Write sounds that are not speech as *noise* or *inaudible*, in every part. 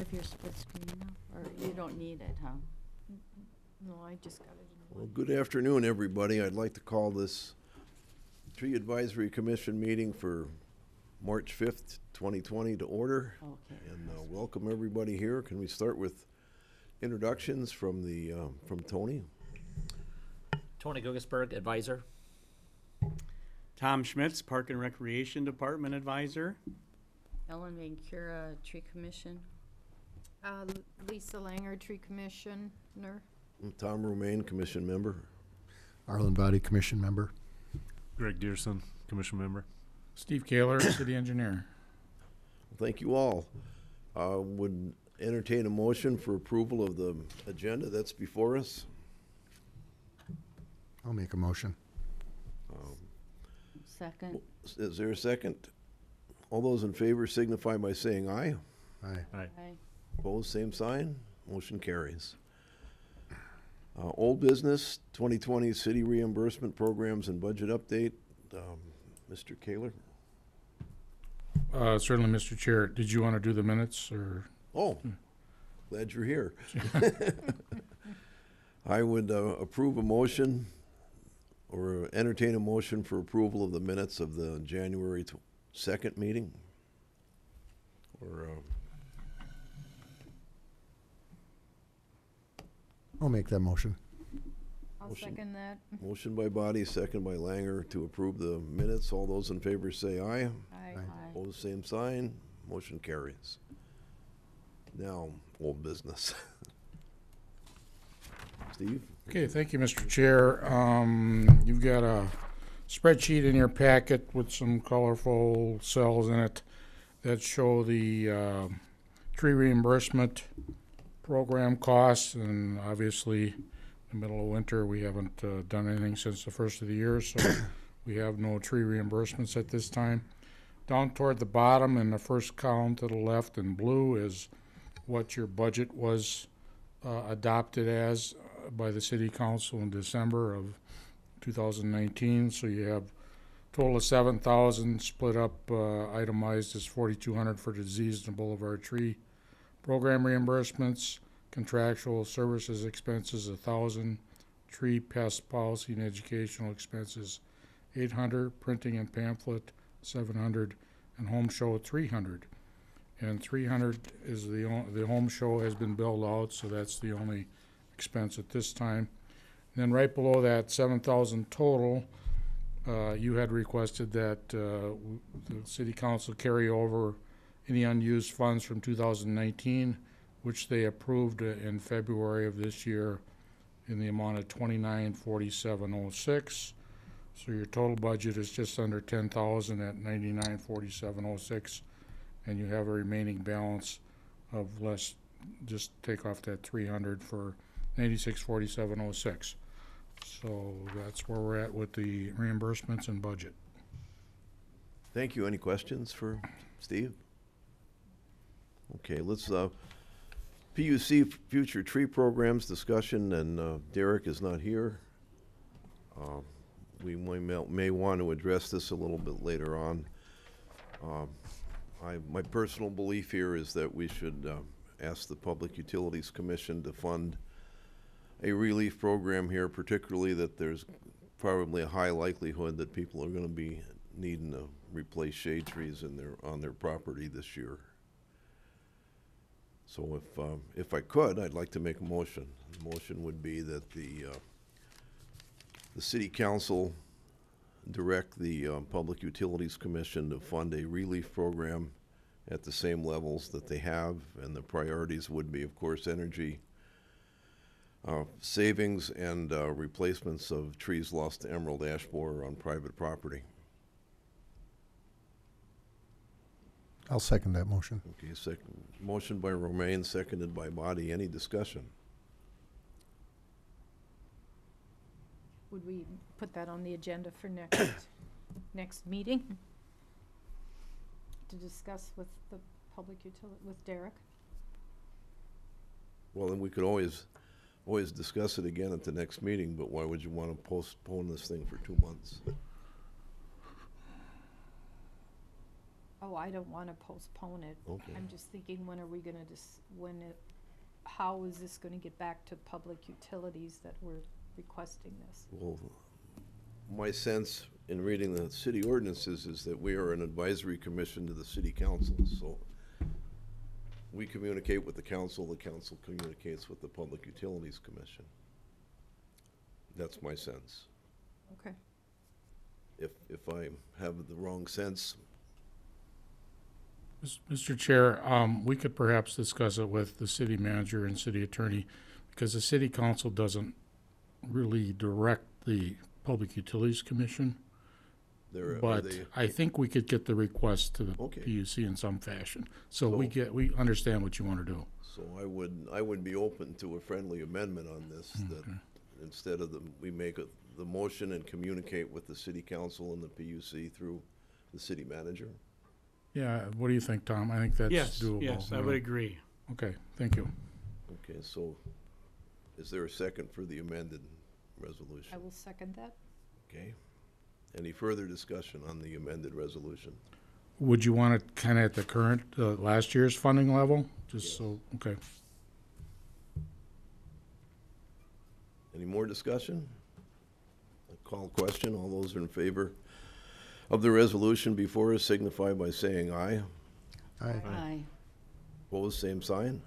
If you're split screen now, or you don't need it, huh? No, I just got it in Well, one. good afternoon, everybody. I'd like to call this Tree Advisory Commission meeting for March fifth, twenty twenty to order. Okay. And uh, welcome everybody here. Can we start with introductions from the, uh, from Tony? Tony Guggisberg, advisor. Tom Schmitz, Park and Recreation Department Advisor. Ellen Van Cura, Tree Commission. Uh, Lisa Langer, Tree Commissioner. Tom Romaine, Commission member. Arlen Body Commission member. Greg Deerson, commission member. Steve Kaler, *coughs* city engineer. Thank you all. Uh, Would entertain a motion for approval of the agenda that's before us. I'll make a motion. Second, Is there a second? All those in favor signify by saying aye. Aye. Aye. aye. Opposed, same sign. Motion carries. Uh, old business, 2020 city reimbursement programs and budget update. Um, Mr. Kaler? Uh, certainly, Mr. Chair, did you want to do the minutes or? Oh, glad you're here. *laughs* I would uh, approve a motion or entertain a motion for approval of the minutes of the January tw- 2nd meeting. Or, uh, I'll make that motion. I'll Motion. second that. motion by Body, second by Langer to approve the minutes. All those in favor say aye. Aye. Aye. Aye. Opposed, same sign. Motion carries. Now, old business. *laughs* Steve? Okay, thank you, Mr. Chair. Um, you've got a spreadsheet in your packet with some colorful cells in it that show the, uh, tree reimbursement program costs, and obviously, in the middle of winter, we haven't, uh, done anything since the first of the year, so *coughs* we have no tree reimbursements at this time. Down toward the bottom, in the first column to the left in blue is what your budget was, uh, adopted as uh, by the city council in December of 2019. So you have total of 7,000 split up, uh, itemized as 4,200 for disease and boulevard tree program reimbursements, contractual services expenses 1,000, tree pest policy and educational expenses 800, printing and pamphlet 700, and home show 300. And 300 is the, the home show has been billed out, so that's the only expense at this time. Then right below that, seven thousand total, uh, you had requested that, uh, the city council carry over any unused funds from two thousand nineteen, which they approved in February of this year in the amount of twenty-nine forty-seven oh six. So your total budget is just under ten thousand at ninety-nine forty-seven oh six, and you have a remaining balance of less, just take off that three hundred for ninety-six forty-seven oh six. So that's where we're at with the reimbursements and budget. Thank you. Any questions for Steve? Okay, let's, uh, PUC future tree programs discussion, and uh, Derek is not here. Uh, We may, may want to address this a little bit later on. Um, I, my personal belief here is that we should uh, ask the Public Utilities Commission to fund a relief program here, particularly that there's probably a high likelihood that people are gonna be needing to replace shade trees in their, on their property this year. So if, um, if I could, I'd like to make a motion. The motion would be that the, uh, the city council direct the, uh, Public Utilities Commission to fund a relief program at the same levels that they have, and the priorities would be, of course, energy, uh, savings and, uh, replacements of trees lost to emerald ash borer on private property. I'll second that motion. Okay, second, motion by Romaine, seconded by Body. Any discussion? Would we put that on the agenda for next, *coughs* next meeting? To discuss with the public utility, with Derek? Well, then we could always, always discuss it again at the next meeting, but why would you want to postpone this thing for two months? Oh, I don't wanna postpone it. Okay. I'm just thinking, when are we gonna dis, when it, how is this gonna get back to public utilities that we're requesting this? Well, my sense in reading the city ordinances is that we are an advisory commission to the city council, so we communicate with the council, the council communicates with the Public Utilities Commission. That's my sense. Okay. If, if I have the wrong sense, Mr. Chair, um, we could perhaps discuss it with the city manager and city attorney, because the city council doesn't really direct the Public Utilities Commission. are But they, I think we could get the request to the Okay. PUC in some fashion. So we So- get, we understand what you want to do. so I would, I would be open to a friendly amendment on this, that instead of the, we make a, the motion and communicate with the city council and the PUC through the city manager. Yeah, what do you think, Tom? I think that's Yes, doable. yes, I would agree. Okay, thank you. Okay, so is there a second for the amended resolution? I will second that. Okay. Any further discussion on the amended resolution? Would you want it kind of at the current, uh, last year's funding level? Just so, okay. Any more discussion? I'll Call question. All those in favor of the resolution before us signify by saying aye. Aye. Aye. Opposed, same sign.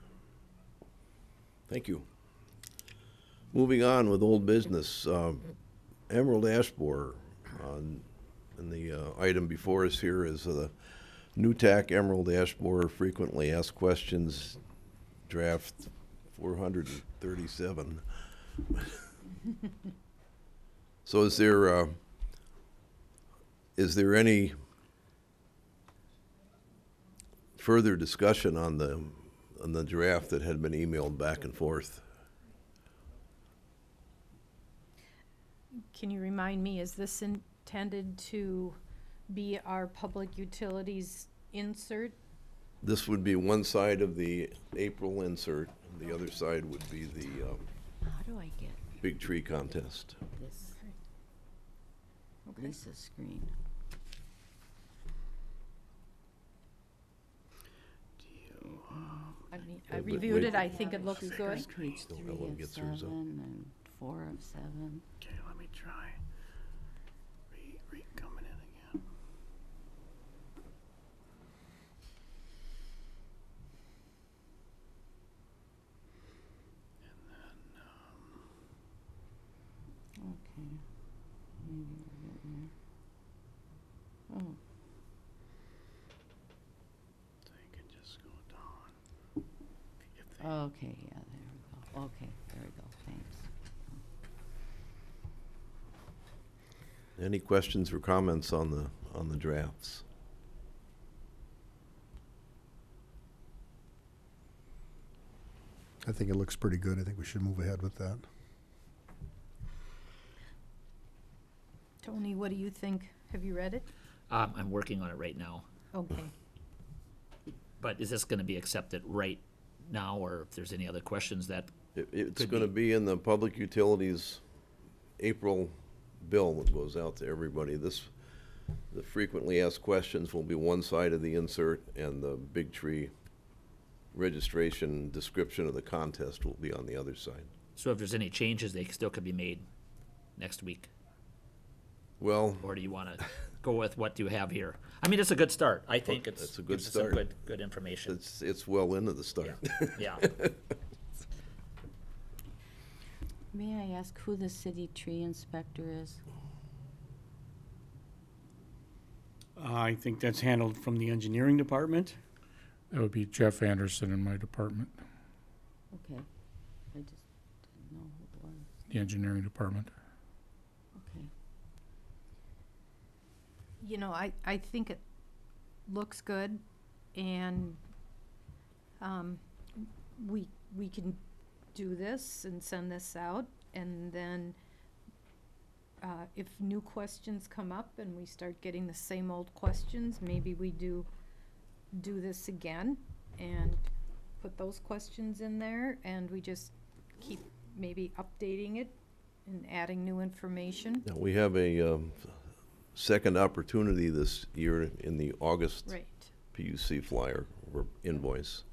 Thank you. Moving on with old business, um, Emerald Ash Borer. on- And the uh, item before us here is the Newtac Emerald Ash Borer frequently asked questions draft four hundred and thirty-seven. *laughs* So is there, uh, is there any further discussion on the, on the draft that had been emailed back and forth? Can you remind me, is this intended to be our public utilities insert? This would be one side of the April insert, the other side would be the um, How do I get big tree contest. this Okay. Lisa screen? I mean, I Yeah, but reviewed wait- it, I think it looks good. Page Still three Ellen of gets hers up. seven and four of seven. Okay, let me try. Re, re, coming in again. Um, okay. Maybe we're getting there. Oh, So you can just go down. If they- okay, yeah, there we go. Okay, there we go, thanks. Any questions or comments on the, on the drafts? I think it looks pretty good. I think we should move ahead with that. Tony, what do you think? Have you read it? Um, I'm working on it right now, Okay. but is this gonna be accepted right now, or if there's any other questions that, It, it's Could gonna be. in the public utilities April bill that goes out to everybody. This, the frequently asked questions will be one side of the insert, and the big tree registration description of the contest will be on the other side. so if there's any changes, they still could be made next week? Well, Or do you wanna *laughs* go with what do you have here? I mean, it's a good start. I think it's, It's a good gives us some start. good, good information. it's, it's well into the start. Yeah. *laughs* May I ask who the city tree inspector is? I think that's handled from the engineering department. That would be Jeff Anderson in my department, Okay, I just didn't know who it was. the engineering department. Okay. You know, I, I think it looks good and, um, we, we can do this and send this out and then, uh, if new questions come up and we start getting the same old questions, maybe we do, do this again and put those questions in there and we just keep maybe updating it and adding new information. Now, we have a um, second opportunity this year in the August Right. PUC flyer or invoice.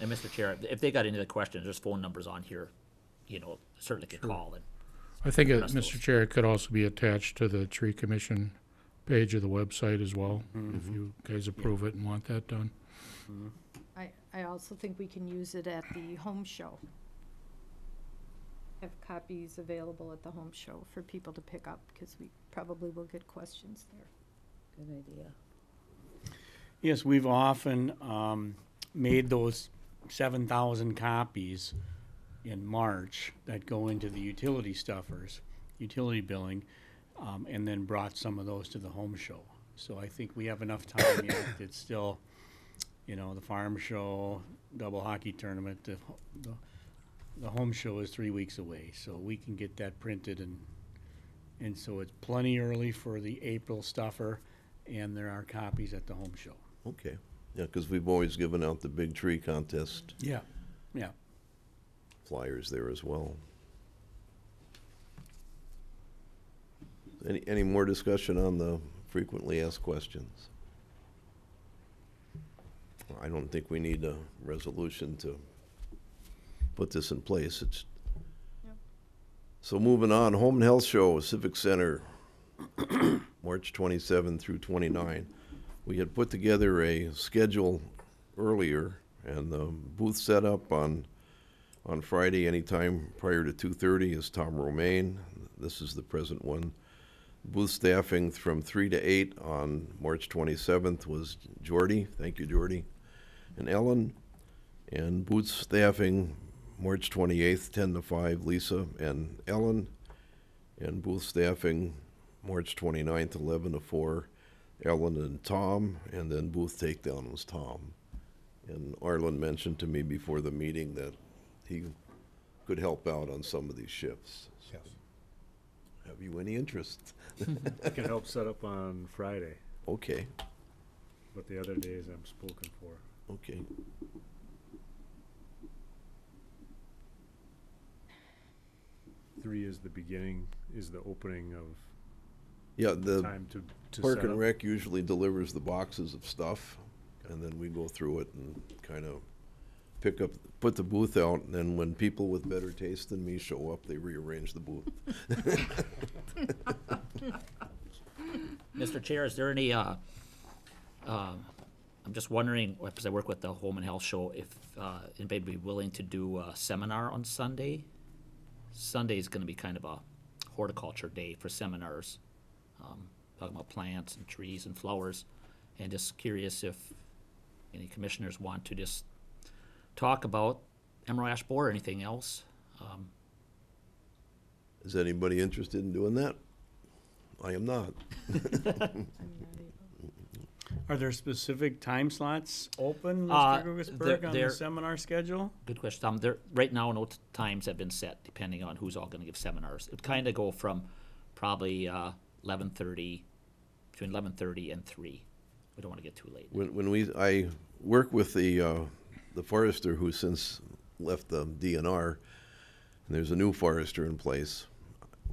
And Mr. Chair, if they got any other questions, there's phone numbers on here, you know, certainly could call and I think, uh, it- Address those. Mr. Chair, it could also be attached to the tree commission page of the website as well, mm-hmm. if you guys approve it and want that done. Mm-hmm. I, I also think we can use it at the home show. Have copies available at the home show for people to pick up, because we probably will get questions there. Good idea. Yes, we've often um, made those seven thousand copies in March that go into the utility stuffers, utility billing, um, and then brought some of those to the home show. So I think we have enough time yet. It's still, you know, the farm show, double hockey tournament, the, the, the home show is three weeks away, so we can get that printed and, and so it's plenty early for the April stuffer, and there are copies at the home show. Okay, yeah, because we've always given out the big tree contest Yeah, yeah. flyers there as well. Any, any more discussion on the frequently asked questions? I don't think we need a resolution to put this in place. It's. Yep. So moving on, Home and Health Show, Civic Center, *coughs* March twenty-seven through twenty-nine. We had put together a schedule earlier and the booth set up on on Friday, anytime prior to two thirty is Tom Romaine. This is the present one. Booth staffing from three to eight on March twenty-seventh was Jordy, thank you, Jordy, and Ellen. And booth staffing, March twenty-eighth, ten to five, Lisa and Ellen. And booth staffing, March 29th, eleven to four, Ellen and Tom, and then booth takedown was Tom. And Arlen mentioned to me before the meeting that he could help out on some of these shifts. So, Have you any interest? I can help set up on Friday, Okay, but the other days I'm spoken for. okay. Three is the beginning, is the opening of Yeah, the time to, to Park set and up. Rec usually delivers the boxes of stuff, and then we go through it and kind of pick up, put the booth out, and then when people with better taste than me show up, they rearrange the booth. *laughs* Mr. Chair, is there any, uh, um, I'm just wondering, because I work with the Home and Health Show, if, uh, anybody would be willing to do a seminar on Sunday? Sunday is gonna be kind of a horticulture day for seminars, um, talking about plants and trees and flowers. And just curious if any commissioners want to just talk about emerald ash borer or anything else. Um, Is anybody interested in doing that? I am not. *laughs* I'm not able. Are there specific time slots open, Uh, Mr. there- Guggisberg, on there- the seminar schedule? Good question. Tom, there, right now, no t- times have been set, depending on who's all gonna give seminars. It kind of go from probably, uh, eleven thirty, between eleven thirty and three. We don't wanna get too late. When, when we, I work with the, uh, the forester who since left the DNR, and there's a new forester in place,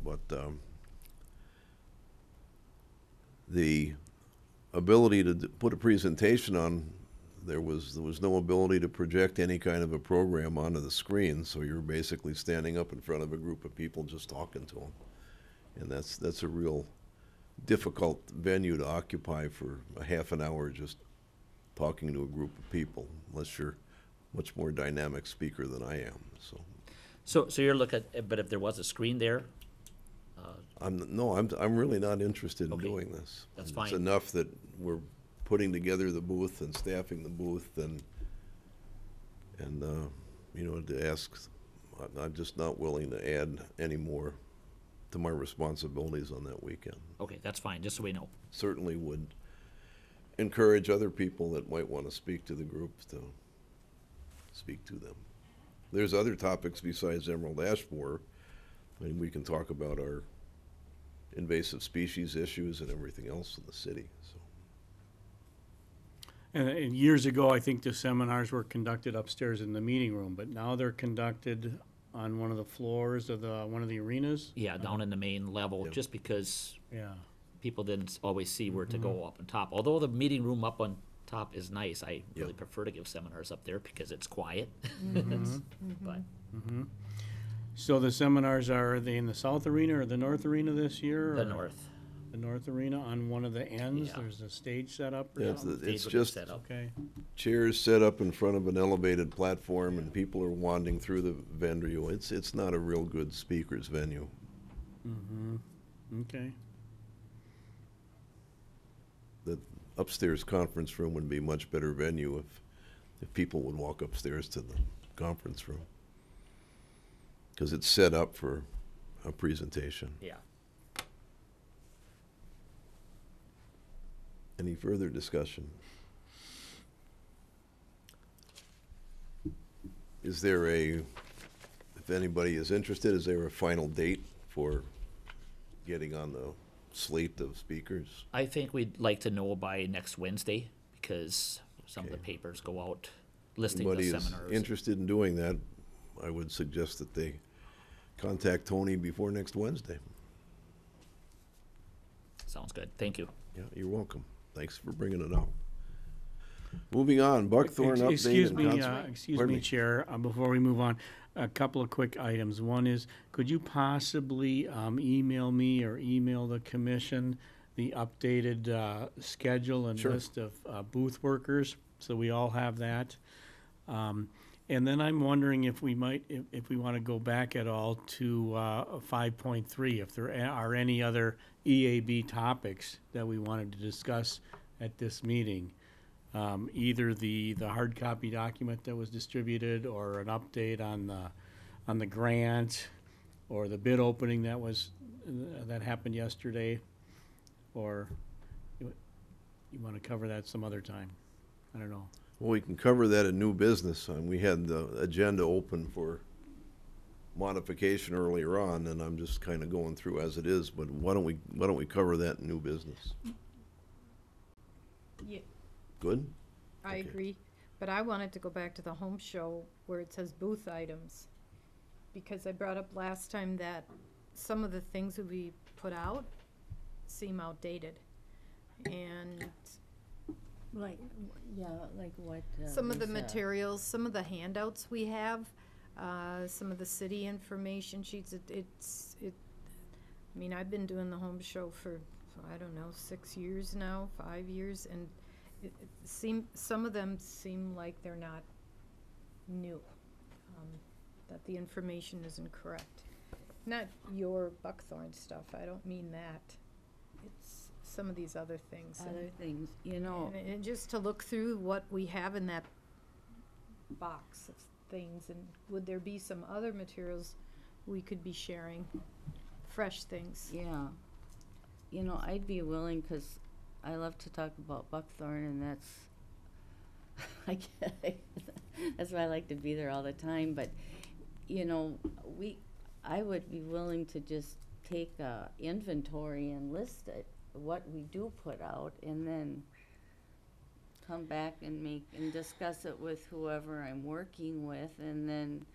but, um, the ability to d- put a presentation on, there was, there was no ability to project any kind of a program onto the screen, so you're basically standing up in front of a group of people just talking to them. And that's, that's a real difficult venue to occupy for a half an hour just talking to a group of people, unless you're much more dynamic speaker than I am, so. So, so you're looking, at eh, but if there was a screen there, I'm, no, I'm, I'm really not interested in Okay. doing this. That's It's fine. enough that we're putting together the booth and staffing the booth and, and, uh, you know, to ask, I'm just not willing to add any more to my responsibilities on that weekend. okay, that's fine, just so we know. Certainly would encourage other people that might want to speak to the group to speak to them. There's other topics besides emerald ash borer. I mean, we can talk about our invasive species issues and everything else in the city, so. And, and years ago, I think the seminars were conducted upstairs in the meeting room, but now they're conducted on one of the floors of the, one of the arenas? Yeah, down in the main level, Yep. just because Yeah. people didn't always see where to Mm-hmm. go up on top. Although the meeting room up on top is nice, I really prefer to give seminars up there because it's quiet. Mm-hmm. *laughs* But So the seminars are, are they in the south arena or the north arena this year? the or north, The north arena on one of the ends? Yeah. There's a stage set up or Yeah, it's, something? the- it's stage will be just set up. Okay, chairs set up in front of an elevated platform and people are wandering through the venue. It's, it's not a real good speakers venue. Mm-hmm. okay. The upstairs conference room would be a much better venue if, if people would walk upstairs to the conference room. Because it's set up for a presentation. yeah. Any further discussion? Is there a, if anybody is interested, is there a final date for getting on the slate of speakers? I think we'd like to know by next Wednesday because some of the Okay. papers go out listing the Anybody is seminars. interested in doing that, I would suggest that they contact Tony before next Wednesday. Sounds good. Thank you. Yeah, you're welcome. Thanks for bringing it up. Moving on, Buckthorn Ex- update. Excuse and me, cons- uh, excuse Pardon me, Chair, uh, before we move on, a couple of quick items. One is, could you possibly um, email me or email the commission the updated uh, schedule and Sure. list of uh, booth workers, so we all have that? Um, And then I'm wondering if we might, if, if we want to go back at all to uh, five point three, if there are any other EAB topics that we wanted to discuss at this meeting um, either the, the hard copy document that was distributed or an update on the, on the grant or the bid opening that was, uh, that happened yesterday, or you, you wanna cover that some other time? I don't know. Well, we can cover that in new business. Um, we had the agenda open for modification earlier on, and I'm just kind of going through as it is, but why don't we, why don't we cover that in new business? Yeah, Good? I Okay. agree, but I wanted to go back to the home show where it says booth items. Because I brought up last time that some of the things that we put out seem outdated. And Like, yeah, like what? uh, some of the Lisa- materials, some of the handouts we have, uh, some of the city information sheets, it, it's, it, I mean, I've been doing the home show for, I don't know, six years now, five years, and it, it seem, some of them seem like they're not new. um, That the information isn't correct. Not your Buckthorn stuff, I don't mean that. Some of these other things. and- Other things, you know, and, and just to look through what we have in that box of things, and would there be some other materials we could be sharing? Fresh things. yeah. You know, I'd be willing, cause I love to talk about Buckthorn and that's, *laughs* I get, *laughs* that's why I like to be there all the time, but, you know, we, I would be willing to just take a inventory and list it, what we do put out, and then come back and make, and discuss it with whoever I'm working with, and then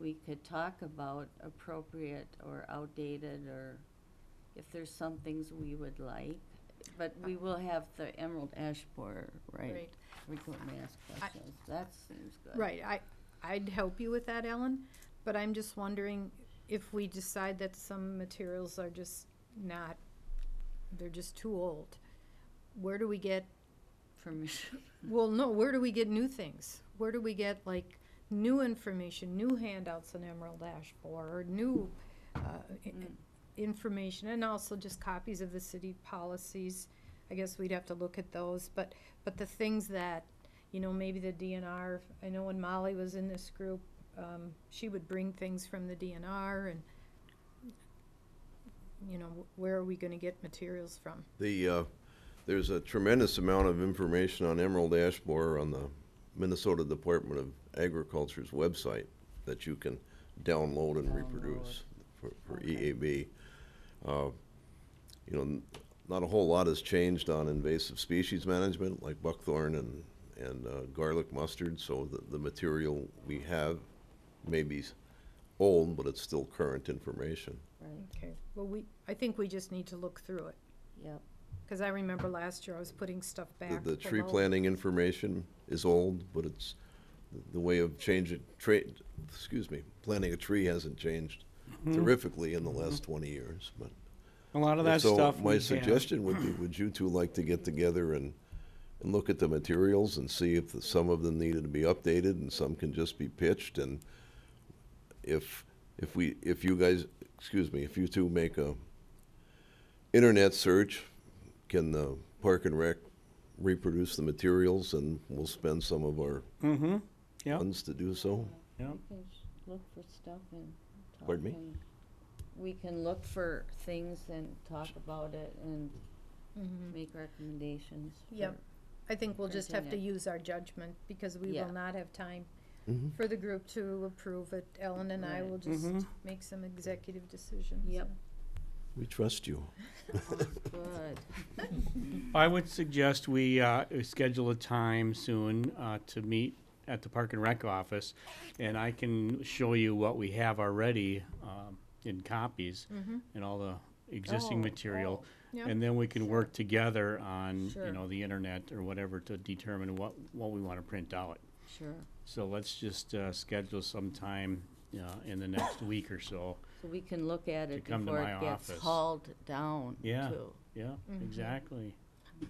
we could talk about appropriate or outdated, or if there's some things we would like. But we will have the Emerald Ash Borer, right? Frequently asked questions, that seems good. Right, I, I'd help you with that, Ellen, but I'm just wondering if we decide that some materials are just not, they're just too old. Where do we get Permission. *laughs* Well, no, where do we get new things? Where do we get like new information, new handouts on Emerald Ash Borer, or new uh, i- Mm. information, and also just copies of the city policies? I guess we'd have to look at those, but, but the things that, you know, maybe the DNR, I know when Molly was in this group, um, she would bring things from the DNR and, you know, where are we gonna get materials from? The, uh, there's a tremendous amount of information on emerald ash borer on the Minnesota Department of Agriculture's website that you can download and reproduce for, for EAB. Uh, You know, n- not a whole lot has changed on invasive species management, like buckthorn and, and uh, garlic mustard, so the, the material we have may be s- old, but it's still current information. Right, Okay, well, we, I think we just need to look through it, yep. because I remember last year I was putting stuff The, back. the tree below. planting information is old, but it's, the way of changing, tra- excuse me, planting a tree hasn't changed mm-hmm. terrifically in the last mm-hmm. twenty years, but. A lot of that So stuff we my have. suggestion would be, would you two like to get together and, and look at the materials and see if the- some of them needed to be updated and some can just be pitched and if, if we, if you guys, excuse me, if you two make a internet search, can the Park and Rec reproduce the materials and we'll spend some of our Mm-hmm, yeah, funds to do so? yeah. We can sh- look for stuff and talk. Pardon me? and- We can look for things and talk about it and Mhm. make recommendations. Yep. for- I think we'll just have to Printing use our judgment, because we Yeah. will not have time Mhm. for the group to approve it. Ellen and I will just Mhm. make some executive decisions. Yep. We trust you. Good. *laughs* I would suggest we, uh, schedule a time soon, uh, to meet at the Park and Rec office. And I can show you what we have already, um, in copies and all the existing Oh, material. oh, yeah. And then we can work together on, you know, the internet or whatever to determine what, what we wanna print out. Sure. So let's just, uh, schedule some time, uh, in the next *coughs* week or so. So we can look at it come to before my it gets office. hauled down Yeah. too. Yeah, Mhm. exactly.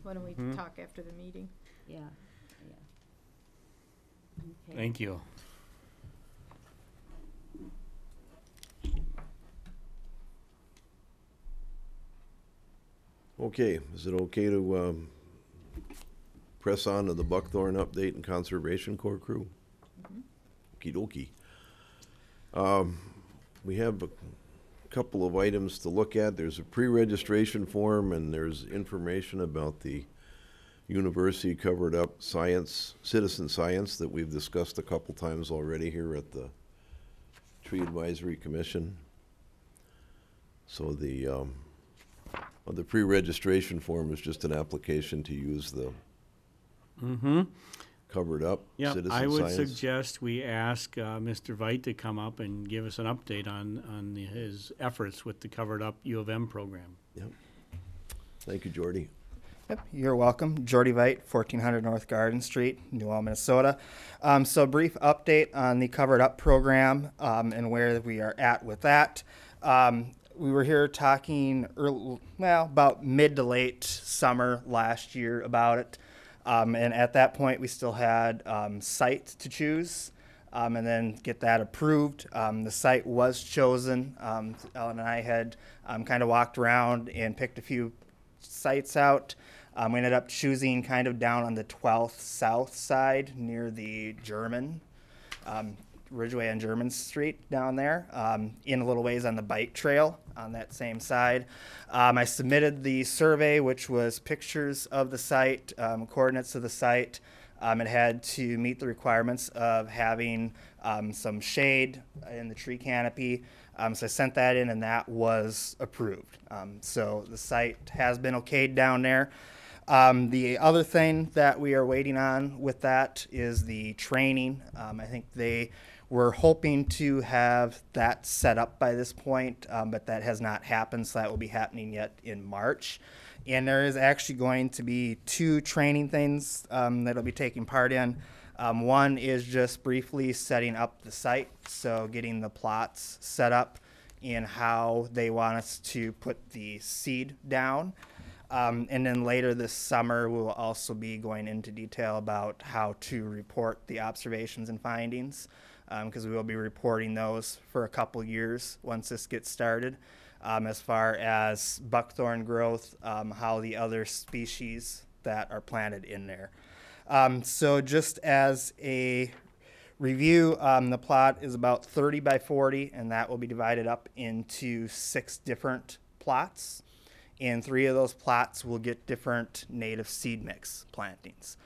Why don't we Mhm. talk after the meeting? Yeah, yeah. Okay. Thank you. Okay, is it okay to, um, press on to the Buckthorn update and Conservation Corps crew? Okey dokey. Um, we have a couple of items to look at. There's a pre-registration form and there's information about the university covered up science, citizen science that we've discussed a couple times already here at the Tree Advisory Commission. So the, um, well, the pre-registration form is just an application to use the Mm-hmm. Covered up Yeah, citizen I would science. suggest we ask uh, Mr. Veit to come up and give us an update on, on the- his efforts with the Covered Up U of M program. Thank you, Jordy. Yep, you're welcome. Jordy Veit, 1400 North Garden Street, New Ulm, Minnesota. Um, so, brief update on the Covered Up program um, and where we are at with that. Um, we were here talking, early, well, about mid to late summer last year about it. Um, and at that point, we still had um, site to choose um, and then get that approved. Um, the site was chosen. Um, Ellen and I had um, kind of walked around and picked a few sites out. We ended up choosing kind of down on the 12th south side near the German, Ridgeway and German Street down there, um, in a little ways on the bike trail on that same side. Um, I submitted the survey, which was pictures of the site, um, coordinates of the site. Um, it had to meet the requirements of having um, some shade in the tree canopy. Um, so I sent that in, and that was approved. So the site has been okayed down there. Um, the other thing that we are waiting on with that is the training. Um, I think they were hoping to have that set up by this point, um, but that has not happened. So that will be happening yet in March. And there is actually going to be two training things um, that will be taking part in. Um, one is just briefly setting up the site, so getting the plots set up and how they want us to put the seed down. Um, and then later this summer, we will also be going into detail about how to report the observations and findings, because we will be reporting those for a couple years once this gets started, um, as far as buckthorn growth, um, how the other species that are planted in there. Um, so just as a review, um, the plot is about 30 by 40, and that will be divided up into six different plots. And three of those plots will get different native seed mix plantings.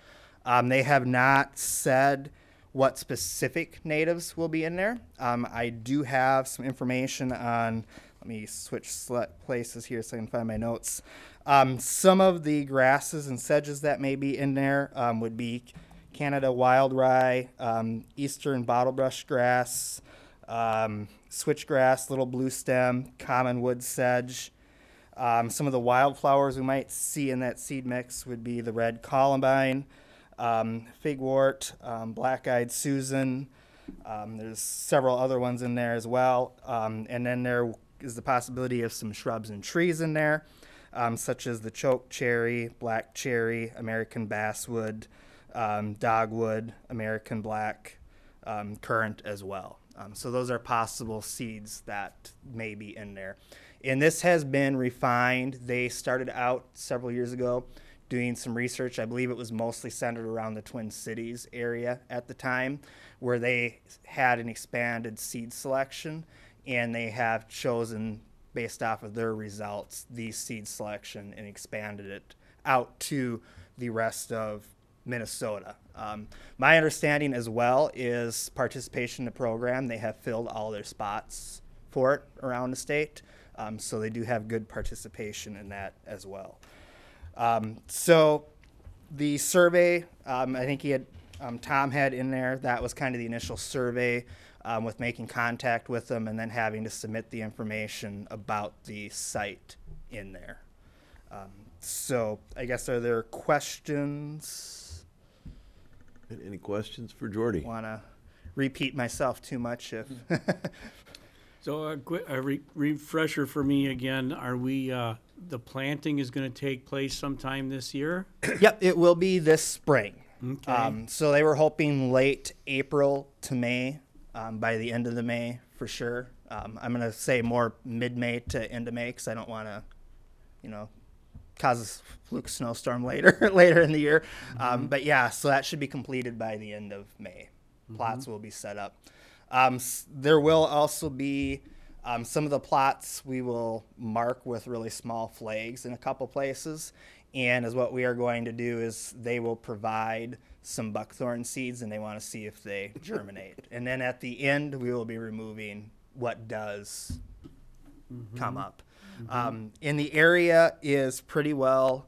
Um, they have not said what specific natives will be in there. Um, I do have some information on, let me switch places here so I can find my notes. Um, some of the grasses and sedges that may be in there um, would be Canada wild rye, um, eastern bottlebrush grass, um, switchgrass, little blue stem, common wood sedge. Um, some of the wildflowers we might see in that seed mix would be the red columbine, um, figwort, um, black-eyed Susan. Um, there's several other ones in there as well, um, and then there is the possibility of some shrubs and trees in there, um, such as the choke cherry, black cherry, American basswood, dogwood, American black, currant as well. So those are possible seeds that may be in there. And this has been refined. They started out several years ago doing some research. I believe it was mostly centered around the Twin Cities area at the time, where they had an expanded seed selection and they have chosen, based off of their results, the seed selection and expanded it out to the rest of Minnesota. Um, my understanding as well is participation in the program. They have filled all their spots for it around the state, um, so they do have good participation in that as well. Um, so the survey, um, I think he had um, Tom had in there. That was kind of the initial survey um, with making contact with them and then having to submit the information about the site in there. Um, so I guess are there questions? Any questions for Jordy? Want to repeat myself too much? If *laughs* So a quick, a re- refresher for me again, are we, uh, the planting is gonna take place sometime this year? *coughs* yep, it will be this spring. Okay. Um, so they were hoping late April to May, um, by the end of the May for sure. Um, I'm gonna say more mid-May to end of May because I don't want to, you know, cause a fluke snowstorm *laughs* later later in the year. Um, but yeah, so that should be completed by the end of May. Plots will be set up. Um, s- there will also be um, some of the plots we will mark with really small flags in a couple places. And as what we are going to do is they will provide some buckthorn seeds and they want to see if they *laughs* germinate. and then at the end, we will be removing what does come up. Um, and the area is pretty well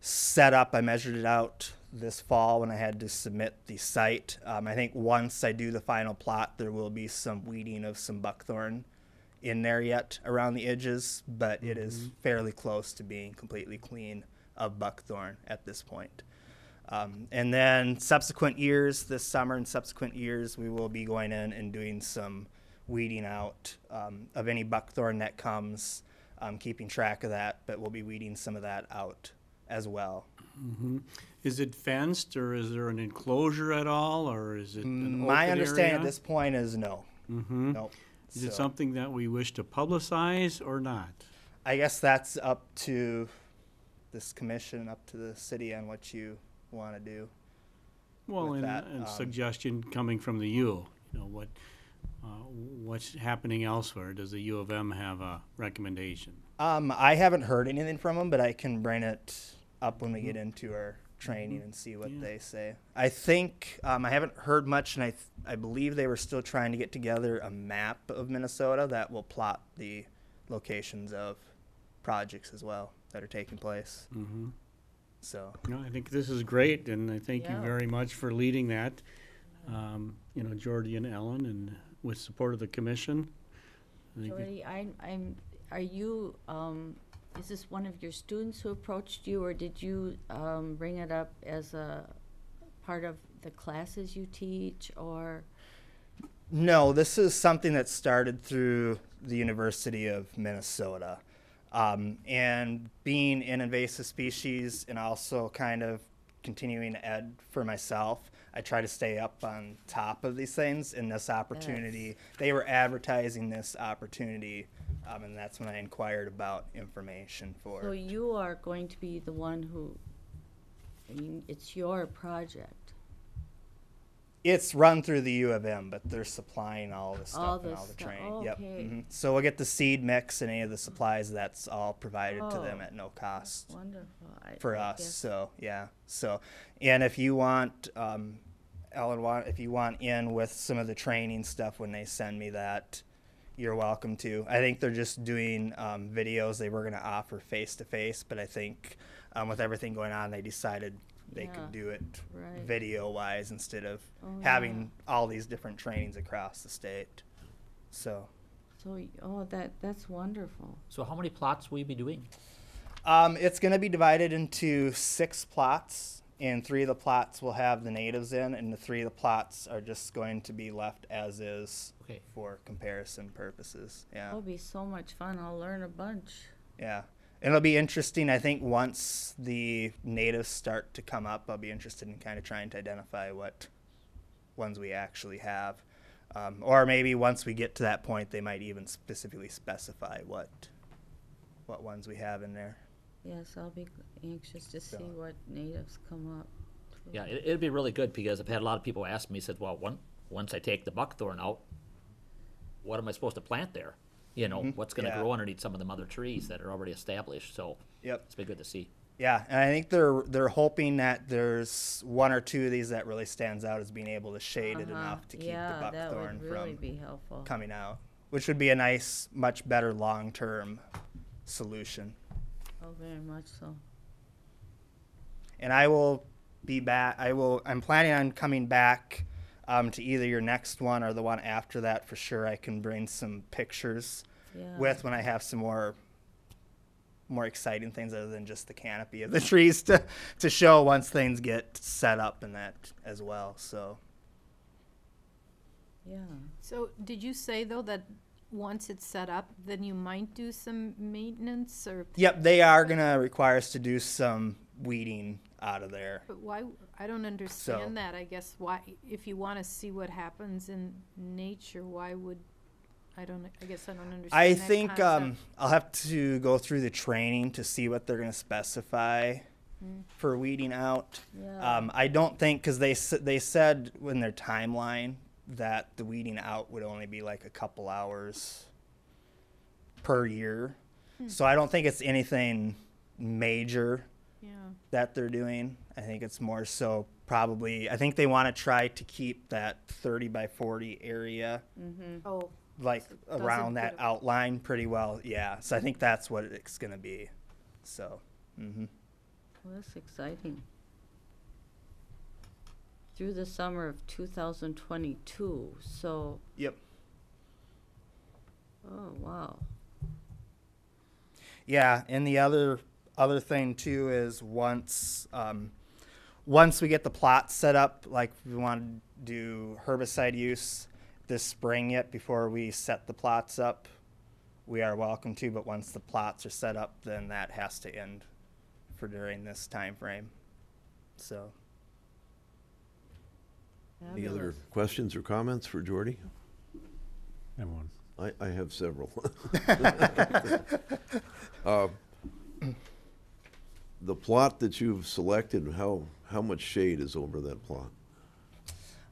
set up. I measured it out this fall when I had to submit the site. Um, I think once I do the final plot, there will be some weeding of some buckthorn in there yet around the edges, but it is fairly close to being completely clean of buckthorn at this point. Um, and then subsequent years, this summer and subsequent years, we will be going in and doing some weeding out um, of any buckthorn that comes, um, keeping track of that, but we'll be weeding some of that out as well. Is it fenced or is there an enclosure at all or is it an My open understanding at area? this point is no. Mhm. Nope. Is it So, something that we wish to publicize or not? I guess that's up to this commission, up to the city on what you want to do. Well, with and, that, and um, suggestion coming from the U, you know, what, uh, what's happening elsewhere? Does the U of M have a recommendation? Um, I haven't heard anything from them, but I can bring it up when we get into our training and see what Yeah. they say. I think um, I haven't heard much, and I th- I believe they were still trying to get together a map of Minnesota that will plot the locations of projects as well that are taking place. Mm-hmm. So No, I think this is great, and I thank you very much for leading that. Um, you know, Jordy and Ellen, and with support of the commission. I Jordy, I'm, I'm, are you, um, is this one of your students who approached you, or did you, um, bring it up as a part of the classes you teach, or? No, this is something that started through the University of Minnesota. Um, and being in invasive species and also kind of continuing to ed for myself, I try to stay up on top of these things. In this opportunity, they were advertising this opportunity, um, and that's when I inquired about information for. So you are going to be the one who, I mean, it's your project. It's run through the U of M, but they're supplying all the stuff All and the all the stu- training. Yep. okay. mhm. So we'll get the seed mix and any of the supplies. That's all provided to them Oh. at no cost Wonderful. I- for I us. guess- So yeah. So and if you want, um, Ellen, want if you want in with some of the training stuff when they send me that, you're welcome to. I think they're just doing um, videos. They were going to offer face to face, but I think um, with everything going on, they decided they Yeah. could do it Right. video wise instead of Oh, having all these different trainings across the state. So, So, oh, that, that's wonderful. So how many plots will you be doing? um, it's going to be divided into six plots, and three of the plots will have the natives in, and the three of the plots are just going to be left as is Okay. for comparison purposes. Yeah. That'll be so much fun. I'll learn a bunch. Yeah. And it'll be interesting. I think once the natives start to come up, I'll be interested in kind of trying to identify what ones we actually have. Um, or maybe once we get to that point, they might even specifically specify what what ones we have in there. Yes, I'll be anxious to see So- what natives come up. to. Yeah, it, it'd be really good because I've had a lot of people ask me, said, well, one, once I take the buckthorn out, what am I supposed to plant there? You know, what's gonna Mm-hmm. Yeah. grow underneath some of them other trees that are already established, so Yep. it's been good to see. Yeah, and I think they're they're hoping that there's one or two of these that really stands out as being able to shade it Uh-huh. enough to keep yeah, the that buckthorn would really from be helpful. coming out, which would be a nice, much better long term solution. Oh, very much so. and I will be back. I will. I'm planning on coming back um, to either your next one or the one after that for sure. I can bring some pictures Yeah. with when I have some more more exciting things other than just the canopy of the *laughs* trees to to show once things get set up and that as well. So Yeah. So, did you say though that once it's set up, then you might do some maintenance or, yep, they are gonna require us to do some weeding out of there. but why, I don't understand that, I guess, why, if you wanna see what happens in nature, why would, I don't, I guess I don't understand I that think um, concept. I'll have to go through the training to see what they're going to specify for weeding out. Yeah. Um, I don't think because they s- they said in their timeline that the weeding out would only be like a couple hours per year. So I don't think it's anything major Yeah, that they're doing. I think it's more so probably. I think they want to try to keep that 30 by 40 area oh, like So around that put outline pretty well. Yeah. So I think that's what it's gonna be. So. hmm Well, that's exciting. Through the summer of 2022. So, Yep. oh, wow. Yeah, and the other other thing too is once um, once we get the plot set up, like we want to do herbicide use this spring yet before we set the plots up, we are welcome to. But once the plots are set up, then that has to end for during this time frame. So. Any other questions or comments for Jordy? I have. I, I have several. *laughs* *laughs* Uh, The plot that you've selected, how, how much shade is over that plot?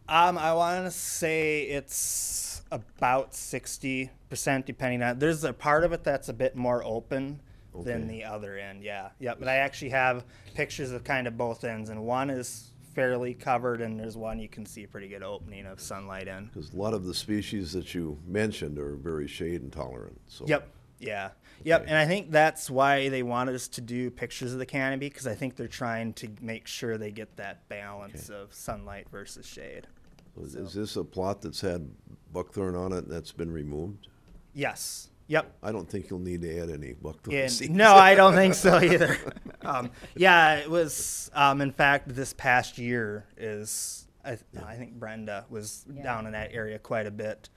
Um, I want to say it's about sixty percent, depending on. There's a part of it that's a bit more open than Okay. the other end. Yeah, yep. But I actually have pictures of kind of both ends, and one is fairly covered, and there's one you can see a pretty good opening of sunlight in. Because a lot of the species that you mentioned are very shade intolerant, so. Yep. Yeah. Yep. And I think that's why they wanted us to do pictures of the canopy because I think they're trying to make sure they get that balance of sunlight versus shade. So is this a plot that's had buckthorn on it that's been removed? Yes. Yep. I don't think you'll need to add any buckthorn Yeah, seeds. no, I don't think so *laughs* either. um, yeah, it was. Um, in fact, this past year is. I, I think Brenda was Yeah. down in that area quite a bit,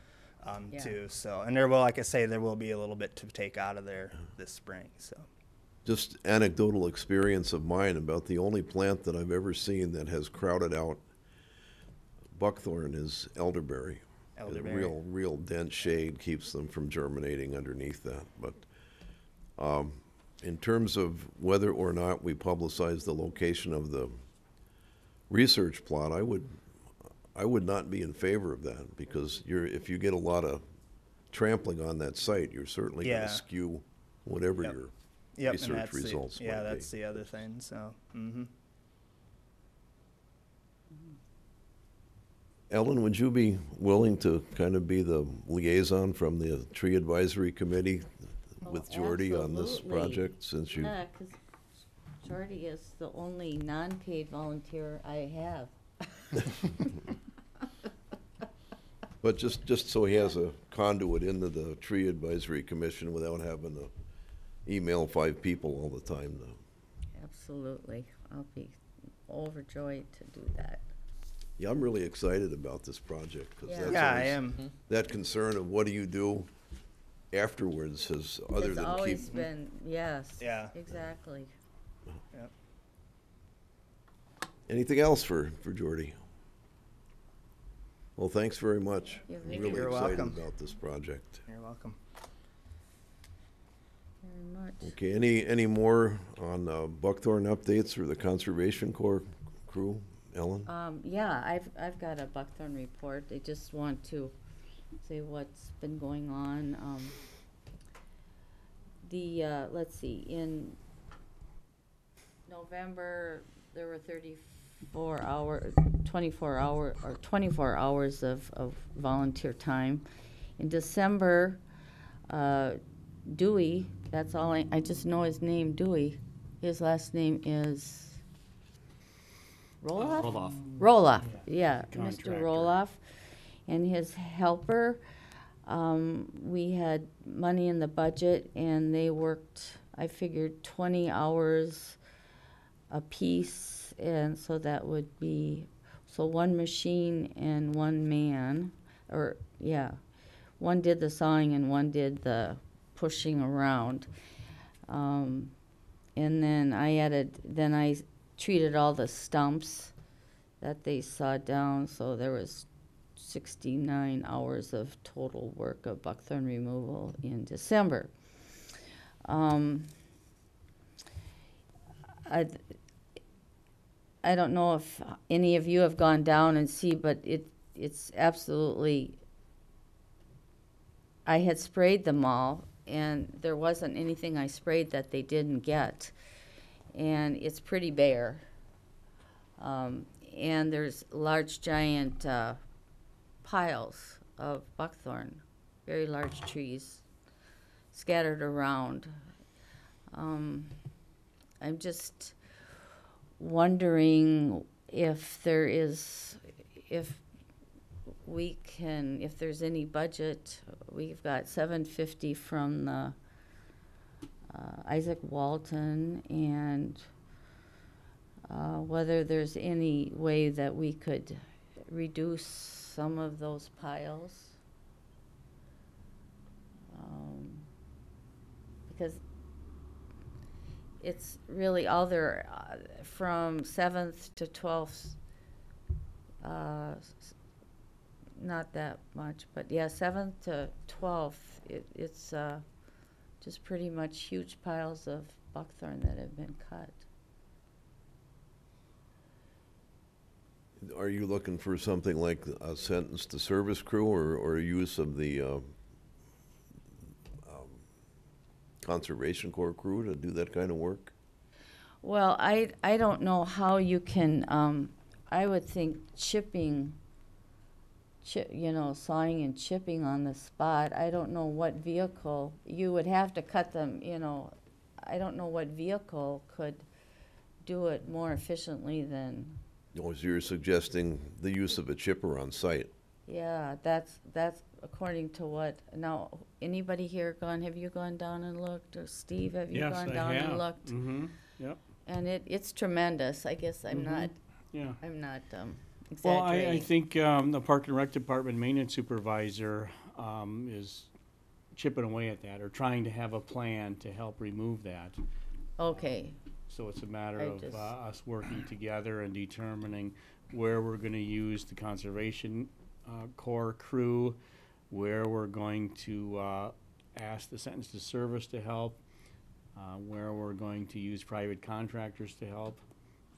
um, Yeah. too. So, and there will, like I say, there will be a little bit to take out of there this spring. So, Just anecdotal experience of mine about the only plant that I've ever seen that has crowded out buckthorn is elderberry. The Elderberry. Real, real dense shade keeps them from germinating underneath that. But um, in terms of whether or not we publicize the location of the research plot, I would, I would not be in favor of that because you're, if you get a lot of trampling on that site, you're certainly going to skew whatever Yep. your yep, research results the, yeah, that's be. the other thing. So, hmm Ellen, would you be willing to kind of be the liaison from the tree advisory committee oh, with Oh, Jordy on this absolutely. project, since you, Yeah, 'cause Jordy is the only non-paid volunteer I have. *laughs* But just, just so he has a conduit into the tree advisory commission without having to email five people all the time. though. Absolutely. I'll be overjoyed to do that. Yeah, I'm really excited about this project, because Yeah. that's Yeah, I always- am. That concern of what do you do afterwards has, other It's than always keep, been, yes. Yeah. Exactly. anything else for, for Jordy? Well, thanks very much. You're I'm very really You're excited welcome. about this project. You're welcome. Very much. Okay, any, any more on uh, Buckthorn updates or the Conservation Corps crew? Ellen? Um, yeah, I've, I've got a Buckthorn report. I just want to say what's been going on. Um, the, uh, let's see, in November, there were thirty-four hour, twenty-four hour, or twenty-four hours of, of volunteer time. In December, uh, Dewey, that's all I, I just know his name, Dewey. His last name is Roloff? Roloff. Roloff, yeah, Mr. Contractor. Roloff and his helper. Um, we had money in the budget and they worked, I figured twenty hours a piece. And so that would be, so one machine and one man, or, yeah. One did the sawing and one did the pushing around. Um, and then I added, then I treated all the stumps that they sawed down, so there was sixty-nine hours of total work of buckthorn removal in December. Um, I, I don't know if any of you have gone down and see, but it, it's absolutely, I had sprayed them all, and there wasn't anything I sprayed that they didn't get. And it's pretty bare. Um, and there's large giant uh, piles of buckthorn, very large trees scattered around. Um, I'm just wondering if there is, if we can, if there's any budget, we've got seven fifty from the uh, Izaak Walton and uh, whether there's any way that we could reduce some of those piles. Um, Because it's really all there, uh, from seventh to twelfth, uh, s- not that much, but yeah, seventh to twelfth, it, it's, uh, just pretty much huge piles of buckthorn that have been cut. Are you looking for something like a sentence to service crew or, or use of the, uh, um, Conservation Corps crew to do that kind of work? Well, I, I don't know how you can, um, I would think chipping, chip, you know, sawing and chipping on the spot, I don't know what vehicle, you would have to cut them, you know, I don't know what vehicle could do it more efficiently than, Or is you're suggesting the use of a chipper on site? yeah, that's, that's according to what, now, anybody here gone, have you gone down and looked, or Steve, have you Yes, gone I down and looked? Mm-hmm, yep, And it, it's tremendous, I guess I'm Mhm. not, yeah. I'm not, um, Well, I, exaggerating. I think, um, the Park and Rec Department maintenance supervisor, um, is chipping away at that, or trying to have a plan to help remove that. Okay, So it's a matter I of, just- uh, us working together and determining where we're gonna use the conservation, uh, Corps crew, where we're going to, uh, ask the sentence to service to help, uh, where we're going to use private contractors to help.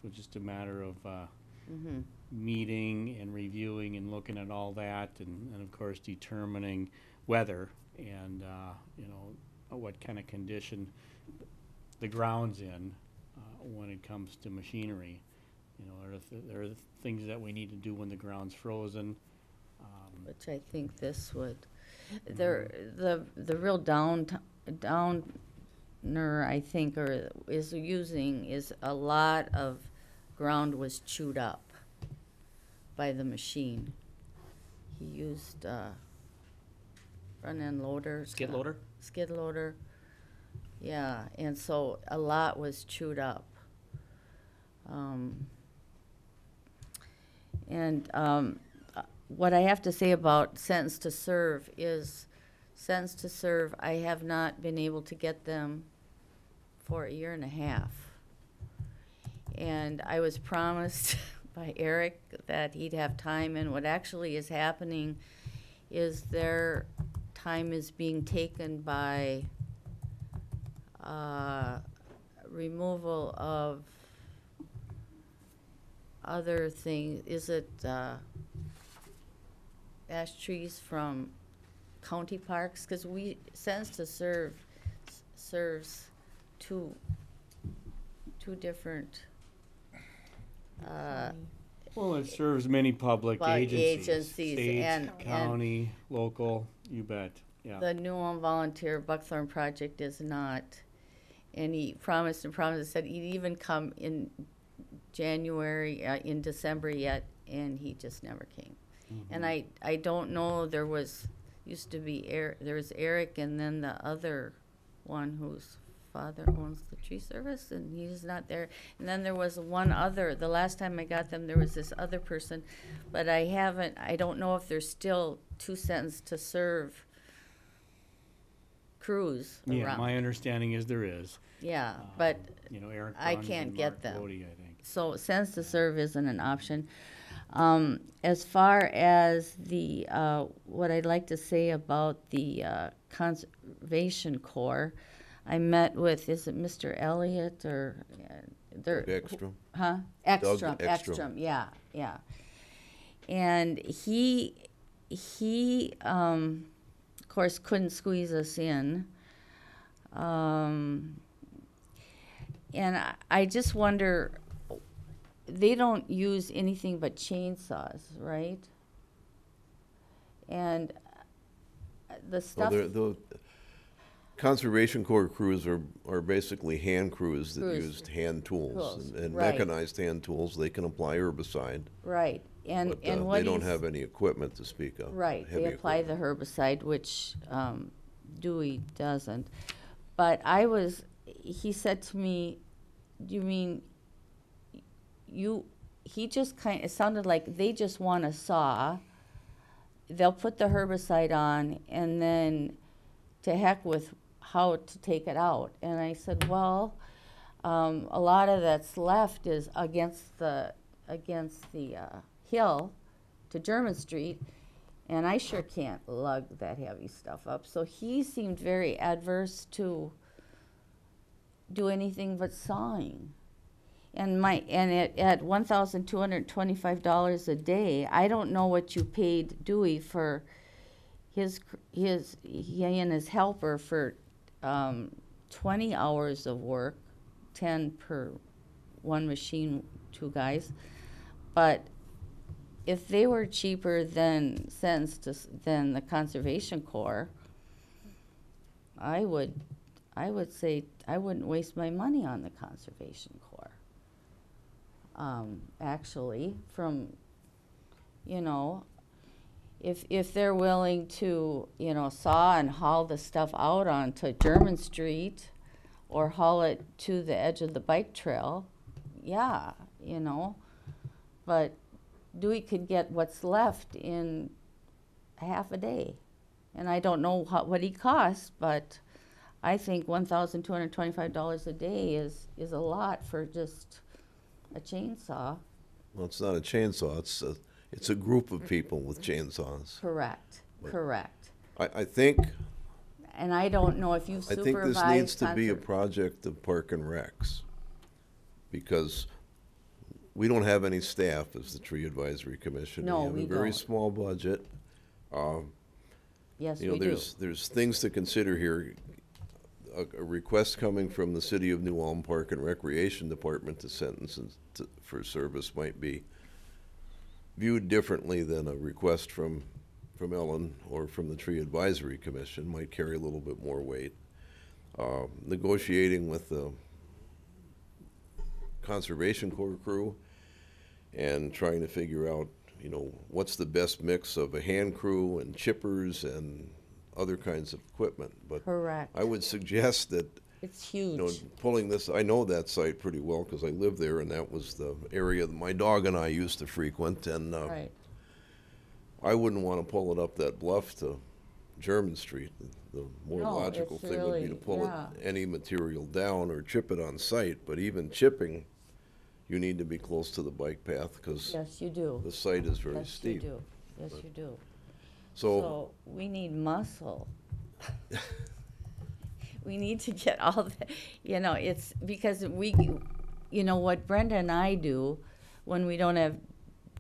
So it's just a matter of, uh, mm-hmm. Meeting and reviewing and looking at all that and, and of course determining weather and, uh, you know, what kind of condition the ground's in, uh, when it comes to machinery. You know, there are, th- there are things that we need to do when the ground's frozen. Um, which I think this would. There, the, the real down, downer, I think, or is using is a lot of ground was chewed up by the machine. he used, uh, front end loader. Skid to- loader? Skid loader. Yeah, and so a lot was chewed up. Um, and, um, uh, what I have to say about sentence to serve is sentence to serve, I have not been able to get them for a year and a half. And I was promised *laughs* by Eric that he'd have time, and what actually is happening is their time is being taken by uh, removal of other things. Is it uh, ash trees from county parks? Because we, Sense to Serve serves two, two different uh, Well, it serves many public agencies. agencies State, and- and- county, local, you bet, yeah. The New Volunteer Buckthorn Project is not. And he promised and promised, said he'd even come in January, uh, in December yet, and he just never came. And I, I don't know, there was, used to be Eric, there was Eric and then the other one whose father owns the tree service and he's not there. And then there was one other, the last time I got them, there was this other person. But I haven't, I don't know if there's still two sentences to serve crews Yeah, around. my understanding is there is. Yeah, but, Um, You know, Eric I Bruns can't and get Mark them. I think. so sense to serve isn't an option. Um, as far as the, uh, what I'd like to say about the, uh, Conservation Corps, I met with, is it Mr. Elliott or, uh, there? Ekstrom? Huh? Ekstrom, Ekstrom. Ekstrom, yeah, yeah. And he, he, um, of course, couldn't squeeze us in. Um, and I, I just wonder, they don't use anything but chainsaws, right? And uh, the Well, stuff, they're- the Conservation Corps crews are, are basically hand crews that Crews. used hand tools. Tools, and- And right. mechanized hand tools, they can apply herbicide, right, and, but and uh, what they don't he's- have any equipment to speak of. Right, they heavy apply the equipment. herbicide, which um, Dewey doesn't. But I was, he said to me, "Do you mean you?" He just kind. It sounded like they just want a saw. They'll put the herbicide on, and then to heck with how to take it out. And I said, "Well, um, a lot of that's left is against the against the uh, hill to German Street." and I sure can't lug that heavy stuff up. So he seemed very adverse to do anything but sawing. And my and at, at one thousand two hundred twenty five dollars a day, I don't know what you paid Dewey for his his he and his helper for um, twenty hours of work, ten per one machine, two guys, but if they were cheaper than sentence to, than the Conservation Corps, I would, I would say, I wouldn't waste my money on the Conservation Corps. Um, actually, from, you know, if, if they're willing to, you know, saw and haul the stuff out onto German Street or haul it to the edge of the bike trail, yeah, you know, but Dewey could get what's left in half a day. And I don't know how, what he costs, but I think one thousand two hundred twenty-five dollars a day is, is a lot for just a chainsaw. Well, it's not a chainsaw, it's a, it's a group of people with chainsaws. Correct, correct. I, I think, And I don't know if you've I think this needs to be a conser- project of Park and Recs. Because we don't have any staff as the Tree Advisory Commission. No, have we a very don't. small budget. Um, Yes, You know, we do. there's, there's things to consider here. A, a request coming from the City of New Ulm Park and Recreation Department to sentence and to, for service might be viewed differently than a request from, from Ellen or from the Tree Advisory Commission might carry a little bit more weight. Uh, negotiating with the Conservation Corps crew and trying to figure out, you know, what's the best mix of a hand crew and chippers and other kinds of equipment. But Correct. I would suggest that It's you know, huge. pulling this, I know that site pretty well because I live there, and that was the area that my dog and I used to frequent. And uh, Right. I wouldn't want to pull it up that bluff to German Street. The more No, logical it's thing would be to really- pull yeah. it, any material down or chip it on site. But even chipping, you need to be close to the bike path because Yes, you do. the site is very Yes, you steep. do. Yes, you do. So, So we need muscle. *laughs* We need to get all the, you know, it's because we, you know, what Brenda and I do when we don't have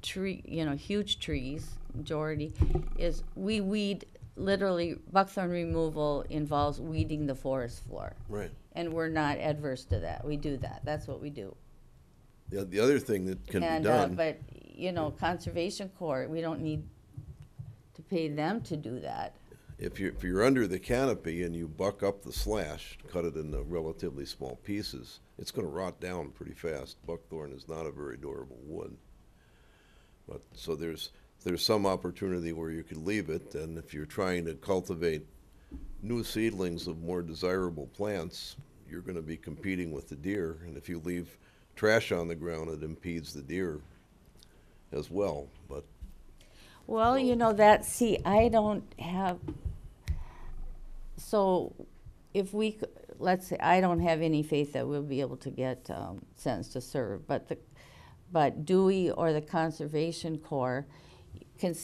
tree, you know, huge trees, majority, is we weed, literally, buckthorn removal involves weeding the forest floor. right. And we're not adverse to that. We do that. That's what we do. The, the other thing that can And, be uh, done, But, you know, Conservation Corps, we don't need to pay them to do that. If you're, if you're under the canopy and you buck up the slash, cut it into relatively small pieces, it's gonna rot down pretty fast. Buckthorn is not a very durable wood. But, so there's, there's some opportunity where you could leave it, and if you're trying to cultivate new seedlings of more desirable plants, you're gonna be competing with the deer, and if you leave trash on the ground, it impedes the deer as well, but Well, you know that, see, I don't have, so if we, let's say, I don't have any faith that we'll be able to get um, sentenced to serve, but the, but Dewey or the Conservation Corps can,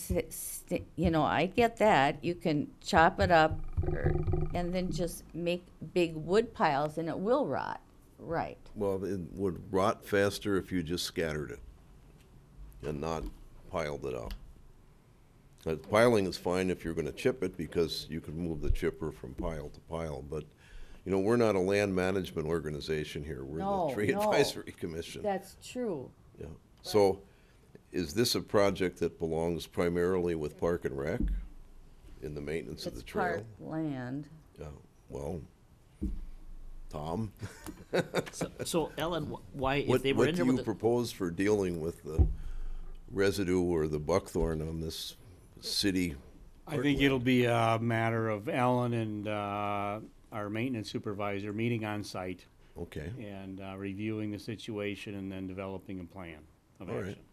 you know, I get that, you can chop it up or- and then just make big wood piles and it will rot, right? Well, it would rot faster if you just scattered it and not piled it up. Uh, piling is fine if you're gonna chip it because you can move the chipper from pile to pile, but, you know, we're not a land management organization here. We're No, the Tree no. Advisory Commission. That's true. Yeah. So, is this a project that belongs primarily with Park and Rec in the maintenance of the It's trail? park land. Yeah, well, Tom? So, so Ellen, wh- why, if What, they were what in do there you the, propose for dealing with the residue or the buckthorn on this city? I think it'll be a matter of Alan and, uh, our maintenance supervisor meeting on site Okay, and, uh, reviewing the situation and then developing a plan of All right. action.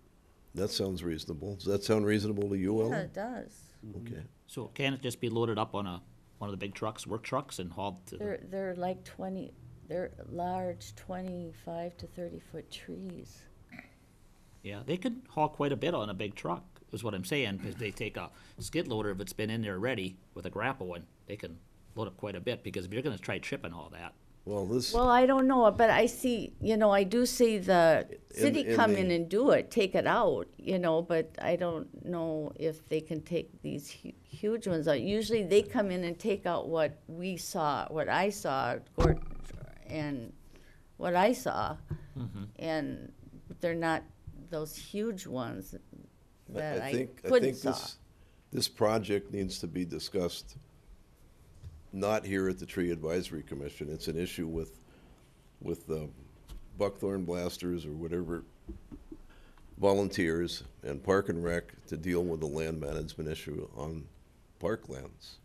that sounds reasonable. Does that sound reasonable to you, Yeah, Ellen? it does. Okay, so can it just be loaded up on a, one of the big trucks, work trucks and hauled to? They're, they're like twenty, they're large, twenty-five to thirty-foot trees. Yeah, they could haul quite a bit on a big truck, is what I'm saying, because they take a skid loader if it's been in there already with a grapple and they can load up quite a bit, because if you're gonna try tripping all that, well, this, Well, I don't know, but I see, you know, I do see the city in come the- in and do it, take it out, you know, but I don't know if they can take these hu- huge ones out. Usually they come in and take out what we saw, what I saw, Gord, and what I saw. Mm-hmm. And they're not those huge ones I- that I think, I couldn't think saw. this, this project needs to be discussed not here at the Tree Advisory Commission. It's an issue with, with the buckthorn blasters or whatever volunteers and Park and Rec to deal with the land management issue on parklands.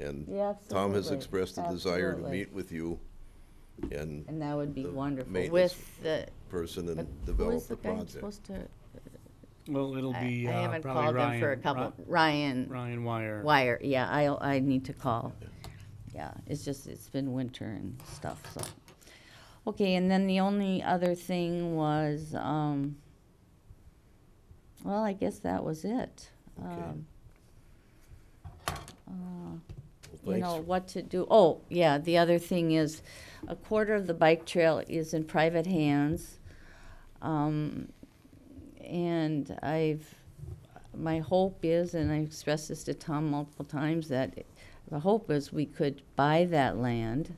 And Yeah, Tom has absolutely, expressed a desire to absolutely. meet with you and And that would be the wonderful maintenance with the, person and who develop is the the guy I'm project. supposed to? Well, it'll I, be, I uh, haven't probably called them for a Ryan, couple. Ri- Ryan Ryan Wire. Wire. Yeah, I I need to call. Yeah, it's just it's been winter and stuff. So okay, and then the only other thing was, um, well, I guess that was it. Um, Well, you know for- what to do. Oh, yeah, the other thing is, a quarter of the bike trail is in private hands. Um, and I've, my hope is, and I expressed this to Tom multiple times, that the hope is we could buy that land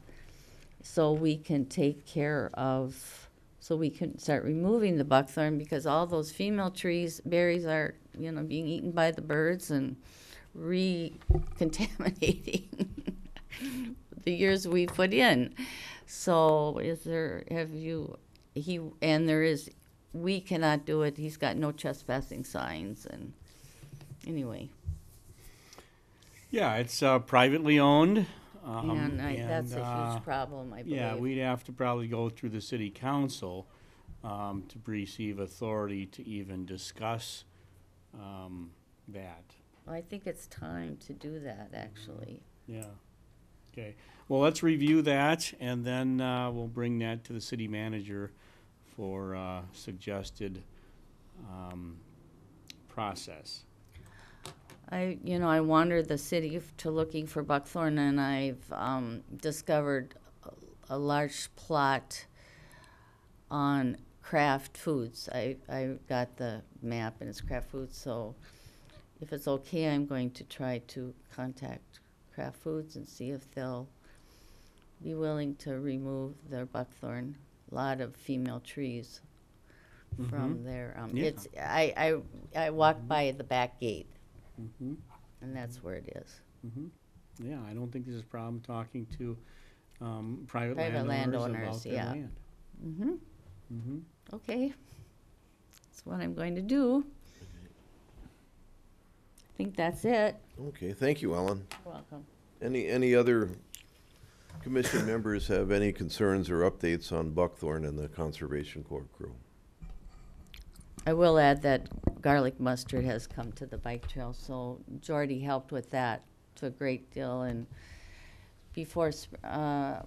so we can take care of, so we can start removing the buckthorn because all those female trees, berries are, you know, being eaten by the birds and recontaminating *laughs* the years we put in. So is there, have you, he, and there is we cannot do it. He's got no trespassing signs and, anyway. Yeah, it's uh, privately owned. um, And I, that's a uh, huge problem, I believe. Yeah, we'd have to probably go through the city council um, to receive authority to even discuss um, that. I think it's time to do that, actually. Yeah. Okay. Well, let's review that, and then uh, we'll bring that to the city manager for uh, suggested um, process. I, you know, I wandered the city f- to looking for buckthorn, and I've um, discovered a, a large plot on Kraft Foods. I, I got the map, and it's Kraft Foods. So, if it's okay, I'm going to try to contact Kraft Foods and see if they'll be willing to remove their buckthorn. Lot of female trees from there. Um, Yeah. It's I, I I walked by the back gate Mm-hmm. and that's where it is. Yeah, I don't think there's a problem talking to um, private, Private landowners, landowners, about their yeah. land. Mm-hmm. Mm-hmm. Okay. That's what I'm going to do. I think that's it. Okay, thank you, Ellen. You're welcome. Any, any other commission members have any concerns or updates on Buckthorn and the Conservation Corps crew? I will add that garlic mustard has come to the bike trail, so Jordy helped with that to a great deal. And before, uh,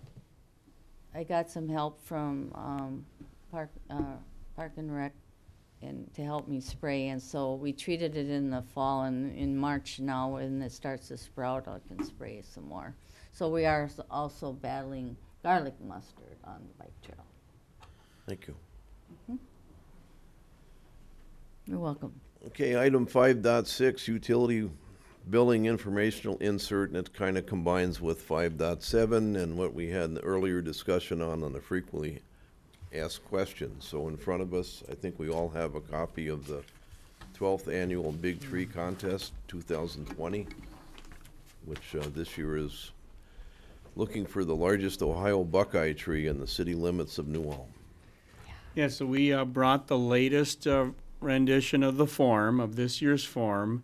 I got some help from um, Park uh, Park and Rec, and to help me spray. And so we treated it in the fall, and in March now, when it starts to sprout, I can spray some more. So we are s- also battling garlic mustard on the bike trail. Thank you. You're welcome. Okay, item five dot six, utility billing informational insert, and it kind of combines with five dot seven and what we had an earlier discussion on, on the frequently asked questions. So in front of us, I think we all have a copy of the twelfth annual Big Tree Contest, two thousand twenty, which, uh, this year is looking for the largest Ohio buckeye tree in the city limits of New Ulm. Yeah, so we uh, brought the latest uh, rendition of the form, of this year's form,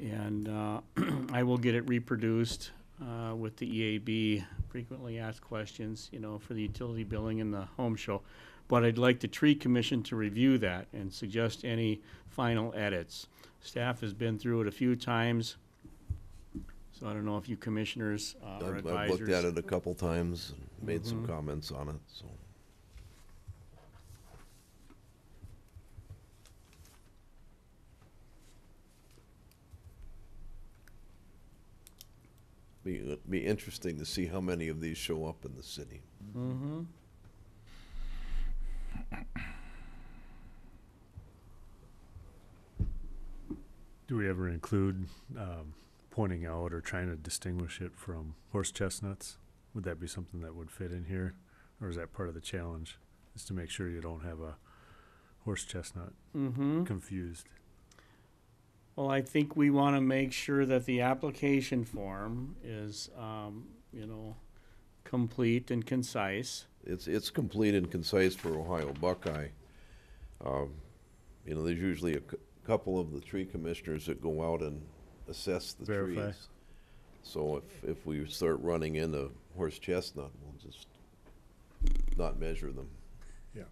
and uh, *clears throat* I will get it reproduced uh, with the EAB, frequently asked questions, you know, for the utility billing and the home show. But I'd like the tree commission to review that and suggest any final edits. Staff has been through it a few times, so I don't know if you commissioners uh, or I've, advisors. I've looked at it a couple times and made some Mhm. comments on it, so. Be, it'd be interesting to see how many of these show up in the city. Mm-hmm. Do we ever include, um, pointing out or trying to distinguish it from horse chestnuts? Would that be something that would fit in here? Or is that part of the challenge? Is to make sure you don't have a horse chestnut Mm-hmm. confused? Well, I think we want to make sure that the application form is, um, you know, complete and concise. It's, it's complete and concise for Ohio Buckeye. Um, You know, there's usually a cou- couple of the tree commissioners that go out and assess the trees. So if, if we start running into horse chestnut, we'll just not measure them. Yeah.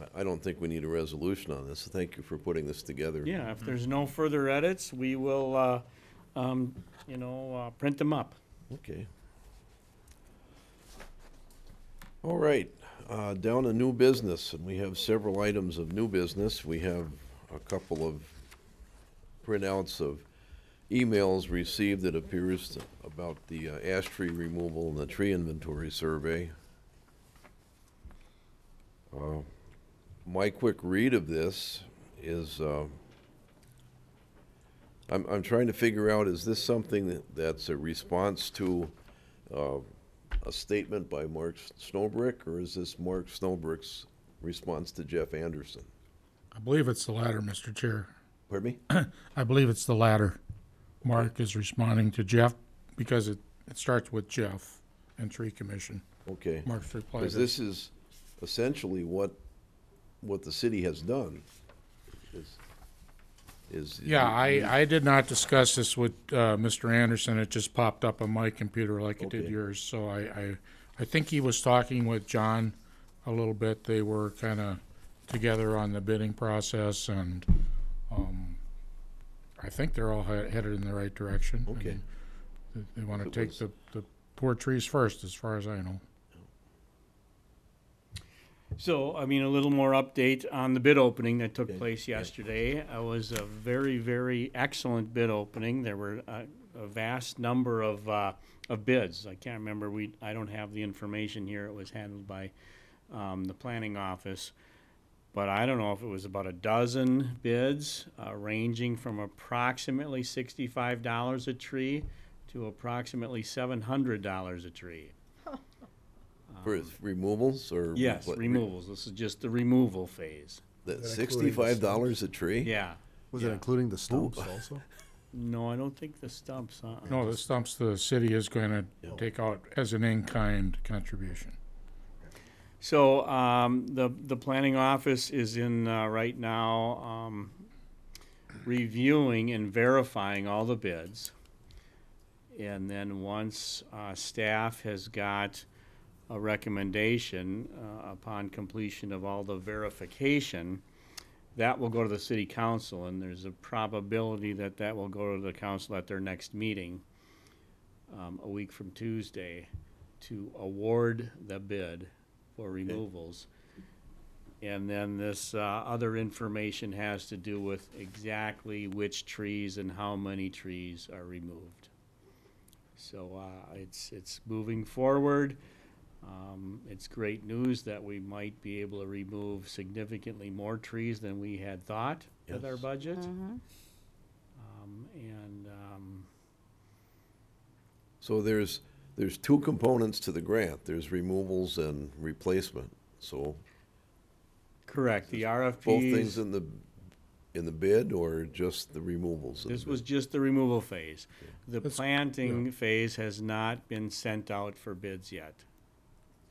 I- I don't think we need a resolution on this. Thank you for putting this together. Yeah, if there's no further edits, we will, uh, um, you know, uh, print them up. Okay. All right, uh, down to new business, and we have several items of new business. We have a couple of printouts of emails received that appears about the uh, ash tree removal and the tree inventory survey. Uh, My quick read of this is, uh, I'm, I'm trying to figure out, is this something that, that's a response to, uh, a statement by Mark Schnobrich, or is this Mark Schnobrich's response to Jeff Anderson? I believe it's the latter, Mr. Chair. Pardon me? *clears throat* I believe it's the latter. Mark is responding to Jeff because it, It starts with Jeff and Tree Commission. Okay. Mark's reply. Because this is essentially what, what the city has done. Is, is. Yeah, I, I did not discuss this with, uh, Mr. Anderson. It just popped up on my computer like it did Okay. yours. So I, I, I think he was talking with John a little bit. They were kinda together on the bidding process and, um, I think they're all he- headed in the right direction. Okay. They, wanna it take was- the, the poor trees first, as far as I know. So, I mean, a little more update on the bid opening that took place yesterday. It was a very, very excellent bid opening. There were a, a vast number of, uh, of bids. I can't remember, we, I don't have the information here. It was handled by, um, the planning office. But I don't know if it was about a dozen bids, uh, ranging from approximately sixty-five dollars a tree to approximately seven hundred dollars a tree. For its removals or? Yes, what- removals. This is just the removal phase. That sixty-five dollars a tree? Yeah. Was yeah. it including the stumps also? *laughs* No, I don't think the stumps, uh-uh. No, the stumps the city is gonna Yeah. take out as an in-kind contribution. So, um, the, the planning office is in, uh, right now, um, reviewing and verifying all the bids. And then once, uh, staff has got a recommendation, uh, upon completion of all the verification, that will go to the city council, and there's a probability that that will go to the council at their next meeting, um, a week from Tuesday, to award the bid for removals. And then this, uh, other information has to do with exactly which trees and how many trees are removed. So, uh, it's, it's moving forward. Um, it's great news that we might be able to remove significantly more trees than we had thought with our Yes. budget. Mhm. Um, and, um, So there's, there's two components to the grant. There's removals and replacement. So correct, the RFPs. both things in the, in the bid or just the removals? in the This bid? was just the removal phase. The That's- planting phase has not been sent out for bids yet.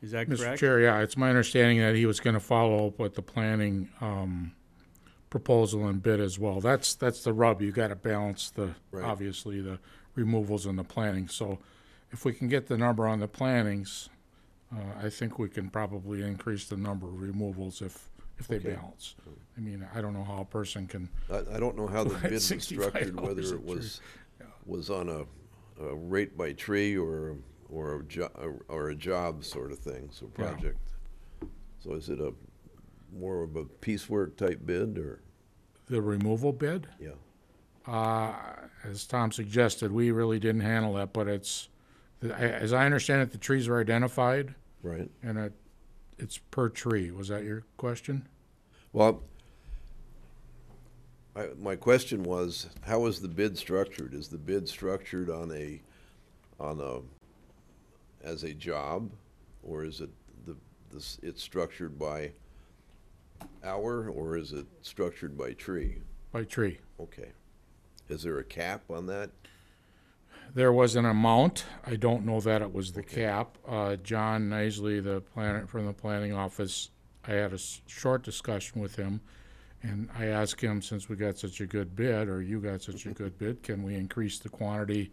Is that Mr. correct? Chair, yeah, it's my understanding that he was gonna follow up with the planning, um, proposal and bid as well. That's, that's the rub. You gotta balance the, Right. obviously, the removals and the planning. So if we can get the number on the plantings, uh, I think we can probably increase the number of removals if, if they Okay. balance. I mean, I don't know how a person can, I, I don't know how the *laughs* bid was structured, $65 whether a it was, was on a, a rate by tree or, or a jo- or a job sort of thing, so project. So is it a, more of a piecework type bid or, the removal bid? yeah? Uh, as Tom suggested, we really didn't handle that, but it's, as I understand it, the trees are identified Right? and it, it's per tree. Was that your question? Well, I, my question was, how is the bid structured? Is the bid structured on a, on a, as a job? Or is it the, this, it's structured by hour, or is it structured by tree? By tree. Okay. Is there a cap on that? There was an amount. I don't know that it was the cap. Uh, John Nisley, the planner from the planning office, I had a s- short discussion with him. And I asked him, since we got such a good bid, or you got such a good bid, can we increase the quantity?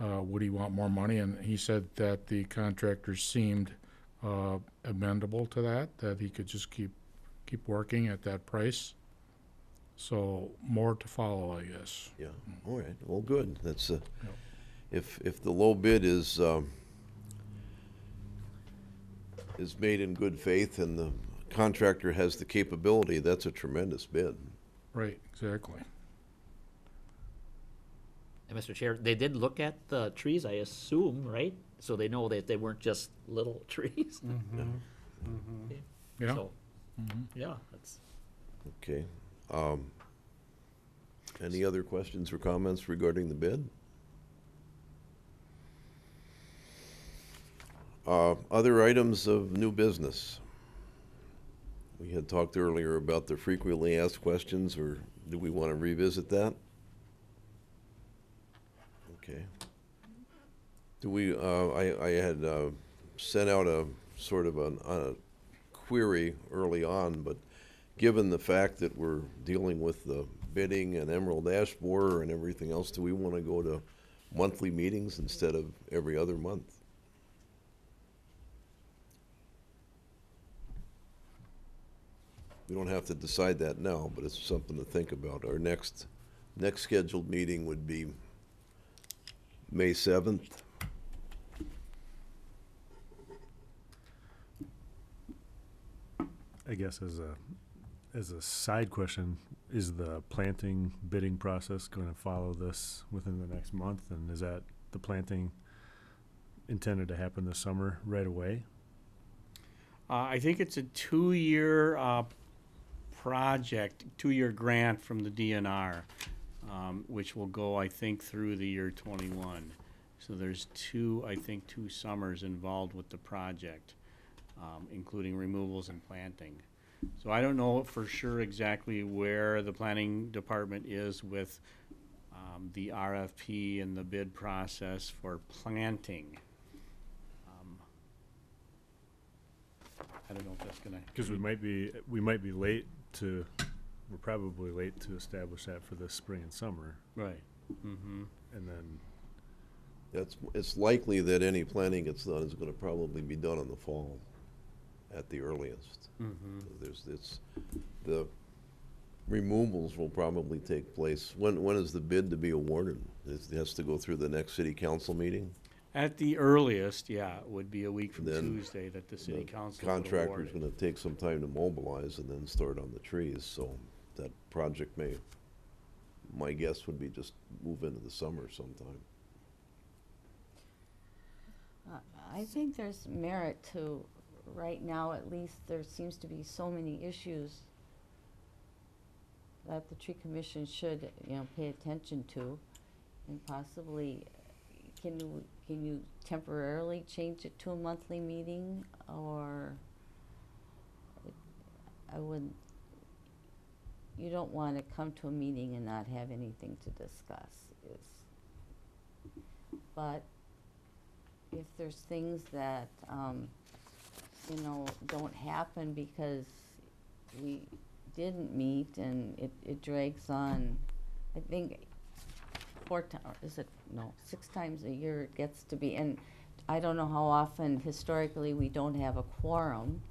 Uh, would he want more money? And he said that the contractor seemed, uh, amendable to that, that he could just keep, keep working at that price. So more to follow, I guess. Yeah, all right, well, good, that's, uh, if, if the low bid is, um, is made in good faith and the contractor has the capability, that's a tremendous bid. Right, exactly. And Mr. Chair, they did look at the trees, I assume, right? So they know that they weren't just little *laughs* trees. Yeah, So, yeah, that's. Okay, um, any other questions or comments regarding the bid? Uh, other items of new business? We had talked earlier about the frequently asked questions, or do we want to revisit that? Okay. Do we, uh, I, I had, uh, sent out a sort of an, a query early on, but given the fact that we're dealing with the bidding and Emerald Ash Borer and everything else, do we wanna go to monthly meetings instead of every other month? We don't have to decide that now, but it's something to think about. Our next, next scheduled meeting would be May seventh. I guess as a, as a side question, is the planting bidding process gonna follow this within the next month? And is that the planting intended to happen this summer right away? Uh, I think it's a two-year, uh, project, two-year grant from the DNR, um, which will go, I think, through the year twenty-one. So there's two, I think, two summers involved with the project, um, including removals and planting. So I don't know for sure exactly where the planning department is with, um, the RFP and the bid process for planting. Um, I don't know if that's gonna. Cause we might be, we might be late to, we're probably late to establish that for this spring and summer. Right. Mm-hmm. And then, That's, it's likely that any planning gets done is gonna probably be done in the fall at the earliest. Mm-hmm. There's, it's, the removals will probably take place, when, when is the bid to be awarded? It has to go through the next city council meeting? At the earliest, yeah, it would be a week from Then Tuesday that the city The council would award Contractor's it. gonna take some time to mobilize and then start on the trees, so that project may, my guess would be just move into the summer sometime. Uh, I think there's merit to, right now at least, there seems to be so many issues that the tree commission should, you know, pay attention to. And possibly, can you, can you temporarily change it to a monthly meeting, or? I wouldn't, you don't wanna come to a meeting and not have anything to discuss, is, but if there's things that, um, you know, don't happen because we didn't meet and it, it drags on, I think four ti- or is it, no, six times a year it gets to be, and I don't know how often historically we don't have a quorum,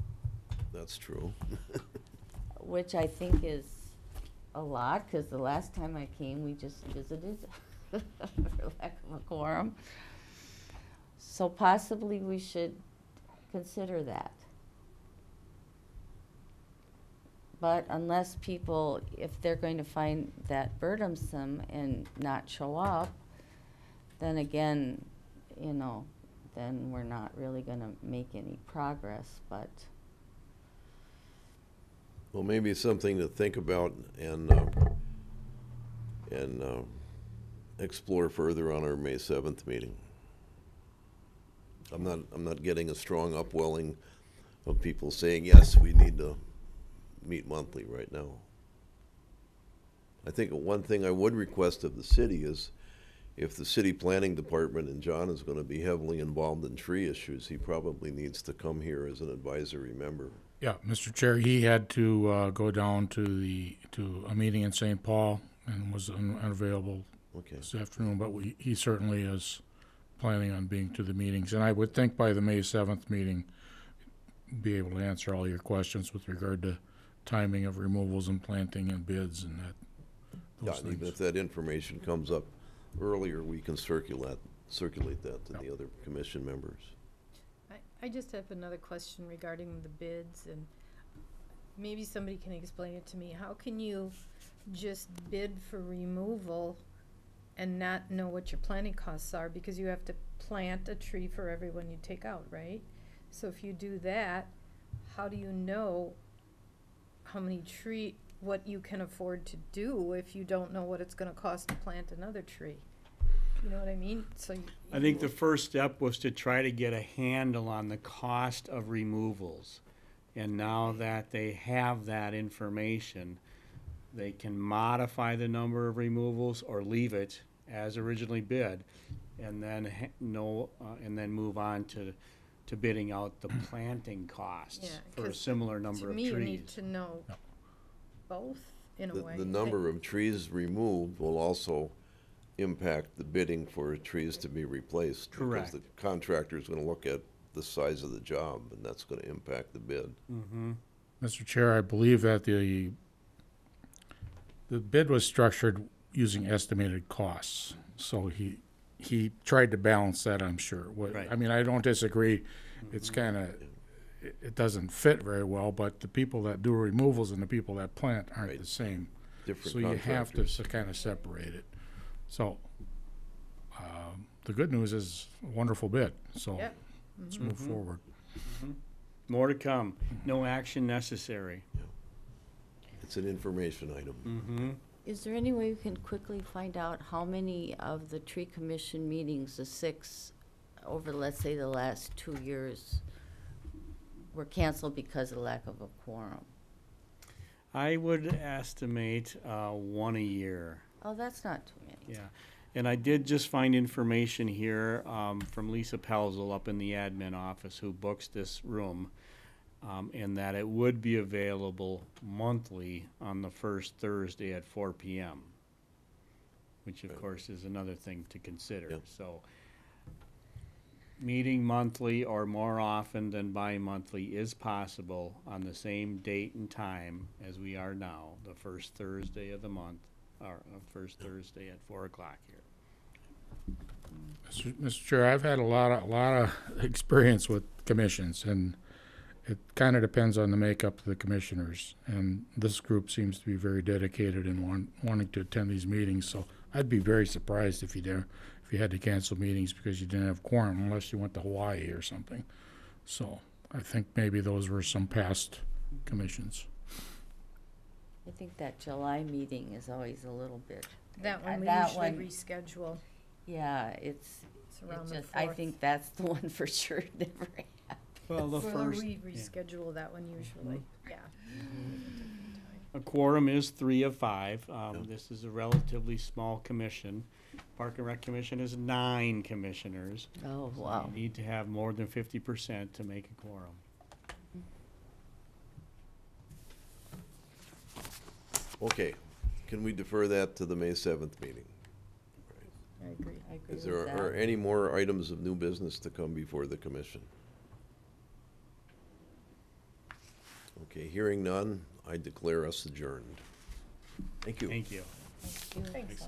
That's true. *laughs* which I think is a lot, cause the last time I came, we just visited *laughs* for lack of a quorum. So possibly we should consider that. But unless people, if they're going to find that burdensome and not show up, then again, you know, then we're not really gonna make any progress, but, Well, maybe something to think about and, uh, and, uh, explore further on our May seventh meeting. I'm not, I'm not getting a strong upwelling of people saying, yes, we need to meet monthly right now. I think one thing I would request of the city is if the city planning department and John is gonna be heavily involved in tree issues, he probably needs to come here as an advisory member. Yeah, Mr. Chair, he had to, uh, go down to the, to a meeting in St. Paul and was un- unavailable Okay. this afternoon, but we, he certainly is planning on being to the meetings. And I would think by the May seventh meeting, be able to answer all your questions with regard to timing of removals and planting and bids and that, Yeah, those and even things. if that information comes up earlier, we can circulate, circulate that to the other commission members. I, just have another question regarding the bids and maybe somebody can explain it to me. How can you just bid for removal and not know what your planting costs are? Because you have to plant a tree for everyone you take out, right? So if you do that, how do you know how many tree, what you can afford to do if you don't know what it's gonna cost to plant another tree? You know what I mean? So you. I think the first step was to try to get a handle on the cost of removals. And now that they have that information, they can modify the number of removals or leave it as originally bid. and then ha- no, uh, and then move on to, to bidding out the *clears throat* planting costs Yeah, for a 'cause similar number To of me, you need to know both, in a The, way. the number of trees removed will also impact the bidding for trees to be replaced. Correct. Because the contractor's gonna look at the size of the job, and that's gonna impact the bid. Mm-hmm, Mr. Chair, I believe that the, the bid was structured using estimated costs. So he, he tried to balance that, I'm sure. What, Right. I mean, I don't disagree. It's kind of, it, it doesn't fit very well, but the people that do removals and the people that plant aren't Right. the same. Different So you have to contractors. kind of separate it. So, um, the good news is a wonderful bid, so Yep. let's move Mhm. forward. more to come, no action necessary. It's an information item. Mm-hmm. Is there any way we can quickly find out how many of the tree commission meetings, the six, over, let's say, the last two years, were canceled because of lack of a quorum? I would estimate, uh, one a year. Oh, that's not too many. Yeah, and I did just find information here um, from Lisa Pelzel up in the admin office who books this room. Um, and that it would be available monthly on the first Thursday at four P M. Which of course is another thing to consider, Yep. so. Meeting monthly or more often than bi-monthly is possible on the same date and time as we are now, the first Thursday of the month, or uh, first Thursday at four o'clock here. Mr. Mr. Chair, I've had a lot of, a lot of *laughs* experience with commissions, and it kind of depends on the makeup of the commissioners. And this group seems to be very dedicated in want, wanting to attend these meetings, so I'd be very surprised if you did, if you had to cancel meetings because you didn't have quorum, unless you went to Hawaii or something. So I think maybe those were some past commissions. I think that July meeting is always a little bit, That one we that usually one- reschedule. yeah, it's, It's it around the just, I fourth. think that's the *laughs* one for sure never happened. Well, the Well, first, we reschedule that one usually, yeah. a quorum is three of five. Um, this is a relatively small commission. Park and Rec Commission is nine commissioners. Oh, wow. You need to have more than fifty percent to make a quorum. Okay, can we defer that to the May seventh meeting? I agree, I agree Is with there, are any more items of new business to come before the commission? Okay, hearing none, I declare us adjourned. Thank you. Thank you. Thank you. Thanks.